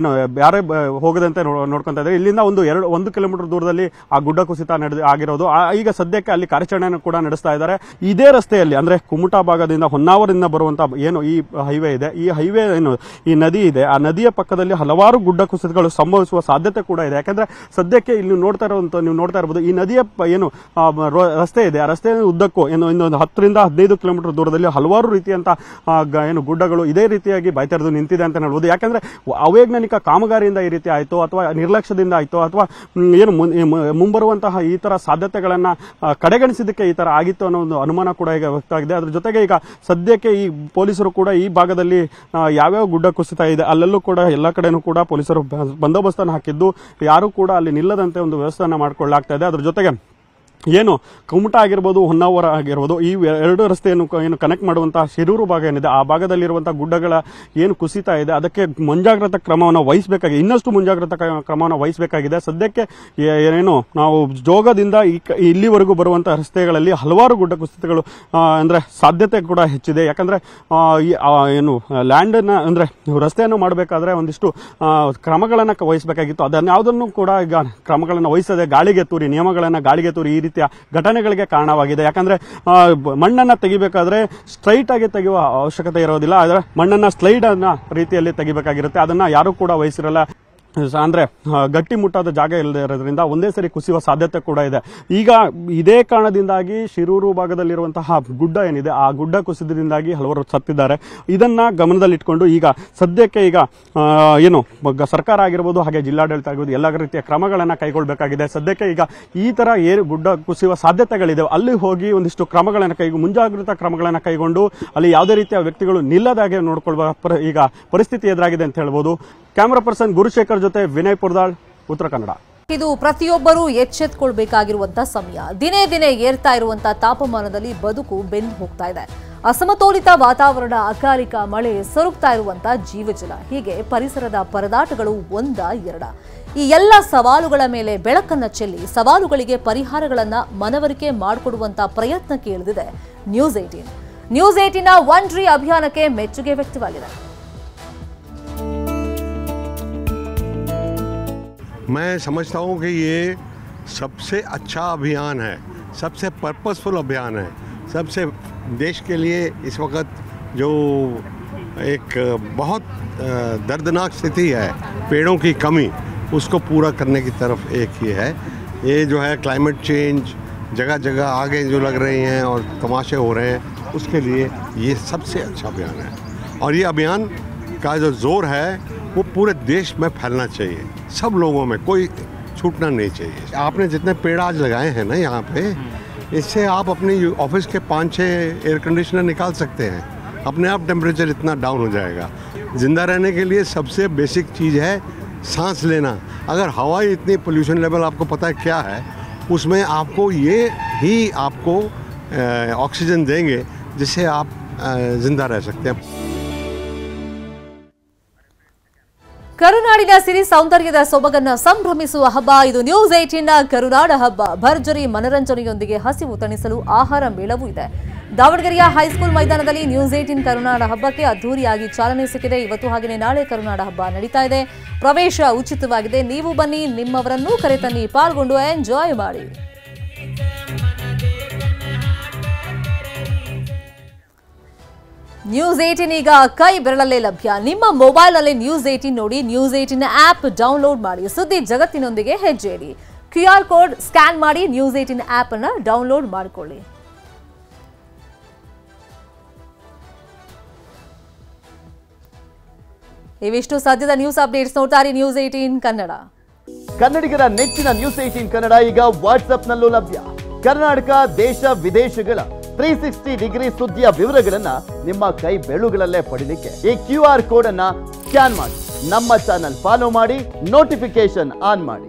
S8: ಏನು ಏನು ಯಾರೇ ಹೋಗದಂತೆ ನೋಡ್ಕೊಂತ ಇದ್ದಾರೆ. ಇಲ್ಲಿಂದ ಒಂದು ಎರಡು, ಒಂದು ಕಿಲೋಮೀಟರ್ ದೂರದಲ್ಲಿ ಆ ಗುಡ್ಡ ಕುಸಿತ ನಡೆದು, ಆಗಿರೋದು. ಈಗ ಸದ್ಯಕ್ಕೆ ಅಲ್ಲಿ ಕಾರ್ಯಾಚರಣೆಯನ್ನು ಕೂಡ ನಡೆಸ್ತಾ ಇದ್ದಾರೆ. ಇದೇ ರಸ್ತೆಯಲ್ಲಿ, ಅಂದ್ರೆ ಕುಮಟಾ ಭಾಗದಿಂದ ಹೊನ್ನಾವರದಿಂದ ಬರುವಂತ ಏನು ಈ ಹೈವೇ ಇದೆ, ಈ ಹೈವೇ ಏನು, ಈ ನದಿ ಇದೆ, ಆ ನದಿಯ ಪಕ್ಕದಲ್ಲಿ ಹಲವಾರು ಗುಡ್ಡ ಕುಸಿತಗಳು ಸಂಭವಿಸುವ ಸಾಧ್ಯತೆ ಕೂಡ ಇದೆ. ಯಾಕಂದ್ರೆ ಸದ್ಯಕ್ಕೆ ಇಲ್ಲಿ ನೋಡ್ತಾ ಇರುವಂತ ನೀವು ನೋಡ್ತಾ ಇರಬಹುದು ಈ ನದಿಯ ಏನು ರಸ್ತೆ ಇದೆ. ಆ ರಸ್ತೆಯ ಉದ್ದಕ್ಕೂ ಏನು ಇನ್ನೊಂದು ಹತ್ತರಿಂದ ಹದಿನೈದು ಕಿಲೋಮೀಟರ್ ದೂರದಲ್ಲಿ ಹಲವಾರು ರೀತಿಯಂತ ಏನು ಗುಡ್ಡಗಳು ಇದೇ ರೀತಿಯಾಗಿ ಬಾಯ್ತೆರೆದು ನಿಂತಿದೆ ಅಂತ ಹೇಳ್ಬೋದು. ಯಾಕಂದ್ರೆ ಅವೈಜ್ಞಾನಿಕ ಕಾಮಗಾರಿಯಿಂದ ಈ ರೀತಿ ಆಯಿತು ಅಥವಾ ನಿರ್ಲಕ್ಷ್ಯದಿಂದ ಆಯಿತು ಅಥವಾ ಏನು ಮುಂಬರುವಂತಹ ಈ ತರ ಸಾಧ್ಯತೆಗಳನ್ನು ಕಡೆಗಣಿಸಿದ್ದಕ್ಕೆ ಈ ತರ ಆಗಿತ್ತು ಅನ್ನೋ ಒಂದು ಅನುಮಾನ ಕೂಡ ಈಗ ವ್ಯಕ್ತವಾಗಿದೆ. ಅದ್ರ ಜೊತೆಗೆ ಈಗ ಸದ್ಯಕ್ಕೆ ಈ ಪೊಲೀಸರು ಕೂಡ ಈ ಭಾಗದಲ್ಲಿ ಯಾವ್ಯಾವ ಗುಡ್ಡ ಕುಸಿತ ಇದೆ ಅಲ್ಲೆಲ್ಲೂ ಕೂಡ ಎಲ್ಲ ಕಡೆನೂ ಕೂಡ ಪೊಲೀಸರು ಬಂದೋಬಸ್ತನ್ನು ಹಾಕಿದ್ದು, ಯಾರು ಕೂಡ ಅಲ್ಲಿ ನಿಲ್ಲದಂತೆ ಒಂದು ವ್ಯವಸ್ಥೆಯನ್ನು ಮಾಡಿಕೊಳ್ಳಲಾಗ್ತಾ ಇದೆ. ಅದ್ರ ಜೊತೆಗೆ ಏನು? ಕುಮಟಾ ಆಗಿರ್ಬೋದು, ಹೊನ್ನಾವರ ಆಗಿರ್ಬೋದು, ಈ ಎರಡು ರಸ್ತೆಯನ್ನು ಏನು ಕನೆಕ್ಟ್ ಮಾಡುವಂತಹ ಶಿರೂರು ಭಾಗ ಏನಿದೆ, ಆ ಭಾಗದಲ್ಲಿರುವಂತಹ ಗುಡ್ಡಗಳ ಏನು ಕುಸಿತ ಇದೆ, ಅದಕ್ಕೆ ಮುಂಜಾಗ್ರತಾ ಕ್ರಮವನ್ನು ವಹಿಸಬೇಕಾಗಿದೆ. ಇನ್ನಷ್ಟು ಮುಂಜಾಗ್ರತಾ ಕ್ರಮವನ್ನು ವಹಿಸಬೇಕಾಗಿದೆ. ಸದ್ಯಕ್ಕೆ ಏನೇನು, ನಾವು ಜೋಗದಿಂದ ಇಲ್ಲಿವರೆಗೂ ಬರುವಂತಹ ರಸ್ತೆಗಳಲ್ಲಿ ಹಲವಾರು ಗುಡ್ಡ ಕುಸಿತಗಳು ಅಂದ್ರೆ ಸಾಧ್ಯತೆ ಕೂಡ ಹೆಚ್ಚಿದೆ. ಯಾಕಂದ್ರೆ ಏನು ಲ್ಯಾಂಡ್ ಅನ್ನ ಅಂದ್ರೆ ರಸ್ತೆಯನ್ನು ಮಾಡಬೇಕಾದ್ರೆ ಒಂದಿಷ್ಟು ಕ್ರಮಗಳನ್ನು ಕ್ರಮಗಳನ್ನ ವಹಿಸಬೇಕಾಗಿತ್ತು. ಅದನ್ನ ಯಾವುದನ್ನು ಕೂಡ ಈಗ ಕ್ರಮಗಳನ್ನು ವಹಿಸದೆ ಗಾಳಿಗೆ ತೂರಿ, ನಿಯಮಗಳನ್ನ ಗಾಳಿಗೆ ತೂರಿ ಈ ರೀತಿಯ ಘಟನೆಗಳಿಗೆ ಕಾರಣವಾಗಿದೆ. ಯಾಕಂದ್ರೆ ಮಣ್ಣನ್ನ ತೆಗಿಬೇಕಾದ್ರೆ ಸ್ಟ್ರೈಟ್ ಆಗಿ ತೆಗೆಯುವ ಅವಶ್ಯಕತೆ ಇರೋದಿಲ್ಲ. ಆದ್ರೆ ಮಣ್ಣನ್ನ ಸ್ಲೈಡ್ ಅನ್ನ ರೀತಿಯಲ್ಲಿ ತೆಗಿಬೇಕಾಗಿರುತ್ತೆ. ಅದನ್ನ ಯಾರು ಕೂಡ ವಹಿಸಿರಲ್ಲ. ಅಂದ್ರೆ ಗಟ್ಟಿ ಗಟ್ಟಿಮುಟ್ಟಾದ ಜಾಗ ಇಲ್ಲದೆ ಇರೋದ್ರಿಂದ ಒಂದೇ ಸರಿ ಕುಸಿಯುವ ಸಾಧ್ಯತೆ ಕೂಡ ಇದೆ. ಈಗ ಇದೇ ಕಾರಣದಿಂದಾಗಿ ಶಿರೂರು ಭಾಗದಲ್ಲಿರುವಂತಹ ಗುಡ್ಡ ಏನಿದೆ, ಆ ಗುಡ್ಡ ಕುಸಿದ್ರಿಂದಾಗಿ ಹಲವರು ಸತ್ತಿದ್ದಾರೆ. ಇದನ್ನ ಗಮನದಲ್ಲಿಟ್ಕೊಂಡು ಈಗ ಸದ್ಯಕ್ಕೆ ಈಗ ಏನು ಸರ್ಕಾರ ಆಗಿರ್ಬೋದು, ಹಾಗೆ ಜಿಲ್ಲಾಡಳಿತ ಆಗಿರ್ಬೋದು, ಎಲ್ಲ ರೀತಿಯ ಕ್ರಮಗಳನ್ನ ಕೈಗೊಳ್ಳಬೇಕಾಗಿದೆ ಸದ್ಯಕ್ಕೆ ಈಗ ಈ ತರ ಏನು ಗುಡ್ಡ ಕುಸಿಯುವ ಸಾಧ್ಯತೆಗಳಿದೆ. ಅಲ್ಲಿ ಹೋಗಿ ಒಂದಿಷ್ಟು ಕ್ರಮಗಳನ್ನ ಕೈ ಮುಂಜಾಗ್ರತಾ ಕ್ರಮಗಳನ್ನ ಕೈಗೊಂಡು ಅಲ್ಲಿ ಯಾವುದೇ ರೀತಿಯ ವ್ಯಕ್ತಿಗಳು ನಿಲ್ಲದಾಗೆ ನೋಡ್ಕೊಳ್ಬ ಈಗ ಪರಿಸ್ಥಿತಿ ಎದುರಾಗಿದೆ ಅಂತ ಹೇಳ್ಬೋದು. ಕ್ಯಾಮರಾ ಪರ್ಸನ್ ಗುರುಶೇಖರ್ ಜೊತೆ ವಿನಯ್ ಪುರ್ದಾಳ್, ಉತ್ತರ ಕನ್ನಡ.
S1: ಇದು ಪ್ರತಿಯೊಬ್ಬರೂ ಎಚ್ಚೆತ್ಕೊಳ್ಬೇಕಾಗಿರುವಂತಹ ಸಮಯ. ದಿನೇ ದಿನೇ ಏರ್ತಾ ಇರುವಂತಹ ತಾಪಮಾನದಲ್ಲಿ ಬದುಕು ಬೆಂದು ಹೋಗ್ತಾ ಇದೆ. ಅಸಮತೋಲಿತ ವಾತಾವರಣ, ಅಕಾಲಿಕ ಮಳೆ ಸೊರಗ್ತಾ ಇರುವಂತಹ ಜೀವಜಲ. ಹೀಗೆ ಪರಿಸರದ ಪರದಾಟಗಳು ಒಂದ ಎರಡ. ಈ ಎಲ್ಲ ಸವಾಲುಗಳ ಮೇಲೆ ಬೆಳಕನ್ನ ಚೆಲ್ಲಿ, ಸವಾಲುಗಳಿಗೆ ಪರಿಹಾರಗಳನ್ನ ಮನವರಿಕೆ ಮಾಡಿಕೊಡುವಂತ ಪ್ರಯತ್ನಕ್ಕೆ ಇಳಿದಿದೆ news eighteen news eighteen one tree ಅಭಿಯಾನಕ್ಕೆ ಮೆಚ್ಚುಗೆ ವ್ಯಕ್ತವಾಗಿದೆ.
S9: मैं समझता हूँ कि ये सबसे अच्छा अभियान है, सबसे पर्पसफुल अभियान है, सबसे देश के लिए इस वक्त जो एक बहुत दर्दनाक स्थिति है, पेड़ों की कमी, उसको पूरा करने की तरफ़ एक ये है। ये जो है क्लाइमेट चेंज जगह जगह आगे जो लग रही हैं और तमाशे हो रहे हैं, उसके लिए ये सबसे अच्छा अभियान है। और ये अभियान का जो ज़ोर है वो पूरे देश में फैलना चाहिए। सब लोगों में कोई छूटना नहीं चाहिए। आपने जितने पेड़ आज लगाए हैं ना यहाँ पे इससे आप अपनी ऑफ़िस के पाँच छः एयर कंडीशनर निकाल सकते हैं। अपने आप टेम्परेचर इतना डाउन हो जाएगा। ज़िंदा रहने के लिए सबसे बेसिक चीज़ है सांस लेना। अगर हवा ही इतनी पोल्यूशन लेवल आपको पता है क्या है उसमें आपको ये ही आपको ऑक्सीजन देंगे जिससे आप ज़िंदा रह सकते हैं।
S1: ಕರುನಾಡಿನ ಸಿರಿ ಸೌಂದರ್ಯದ ಸೊಬಗನ್ನ ಸಂಭ್ರಮಿಸುವ ಹಬ್ಬ. ಇದು ನ್ಯೂಸ್ ಏಟಿನ ಕರುನಾಡ ಹಬ್ಬ. ಭರ್ಜರಿ ಮನರಂಜನೆಯೊಂದಿಗೆ ಹಸಿವು ತಣಿಸಲು ಆಹಾರ ಮೇಳವೂ ಇದೆ. ದಾವಣಗೆರೆಯ ಹೈಸ್ಕೂಲ್ ಮೈದಾನದಲ್ಲಿ ನ್ಯೂಸ್ ಏಟಿನ್ ಕರುನಾಡ ಹಬ್ಬಕ್ಕೆ ಅದ್ದೂರಿಯಾಗಿ ಚಾಲನೆ ಸಿಕ್ಕಿದೆ. ಇವತ್ತು ಹಾಗೆಯೇ ನಾಳೆ ಕರುನಾಡ ಹಬ್ಬ ನಡೀತಾ ಇದೆ. ಪ್ರವೇಶ ಉಚಿತವಾಗಿದೆ. ನೀವು ಬನ್ನಿ, ನಿಮ್ಮವರನ್ನೂ ಕರೆತನ್ನಿ. ಪಾಲ್ಗೊಂಡು ಎಂಜಾಯ್ ಮಾಡಿ. ನ್ಯೂಸ್ ಏಟಿನ್ ಈಗ ಕೈ ಬೆರಳಲ್ಲೇ ಲಭ್ಯ. ನಿಮ್ಮ ಮೊಬೈಲ್ನಲ್ಲಿ ನ್ಯೂಸ್ ಏಟಿನ್ ನೋಡಿ ನ್ಯೂಸ್ ಏಟಿನ್ ಆಪ್ ಡೌನ್ಲೋಡ್ ಮಾಡಿ. ಸುದ್ದಿ ಜಗತ್ತಿನೊಂದಿಗೆ ಹೆಜ್ಜೆ ಇಡಿ ಕ್ಯೂ ಕೋಡ್ ಸ್ಕ್ಯಾನ್ ಮಾಡಿ ನ್ಯೂಸ್ ಏಟಿನ್ ಆಪ್ ಅನ್ನ ಡೌನ್ಲೋಡ್ ಮಾಡಿಕೊಳ್ಳಿ. ಇವಿಷ್ಟು ಸದ್ಯದ ನ್ಯೂಸ್ ಅಪ್ಡೇಟ್ಸ್ ನೋಡ್ತಾರೆ ನ್ಯೂಸ್ ಏಟೀನ್ ಕನ್ನಡ.
S10: ಕನ್ನಡಿಗರ ನೆಚ್ಚಿನ ನ್ಯೂಸ್ ಏಟೀನ್ ಕನ್ನಡ ಈಗ ವಾಟ್ಸ್ಆಪ್ನಲ್ಲೂ ಲಭ್ಯ. ಕರ್ನಾಟಕ, ದೇಶ, ವಿದೇಶಗಳ ತ್ರೀ ಸಿಕ್ಸ್ಟಿ ಡಿಗ್ರಿ ಸುದ್ದಿಯ ವಿವರಗಳನ್ನ ನಿಮ್ಮ ಕೈ ಬೆಳುಗಳಲ್ಲೇ ಪಡಿಲಿಕ್ಕೆ ಈ ಕ್ಯೂ ಆರ್ ಕೋಡ್ ಅನ್ನ ಸ್ಕ್ಯಾನ್ ಮಾಡಿ. ನಮ್ಮ ಚಾನಲ್ ಫಾಲೋ ಮಾಡಿ ನೋಟಿಫಿಕೇಶನ್ ಆನ್ ಮಾಡಿ.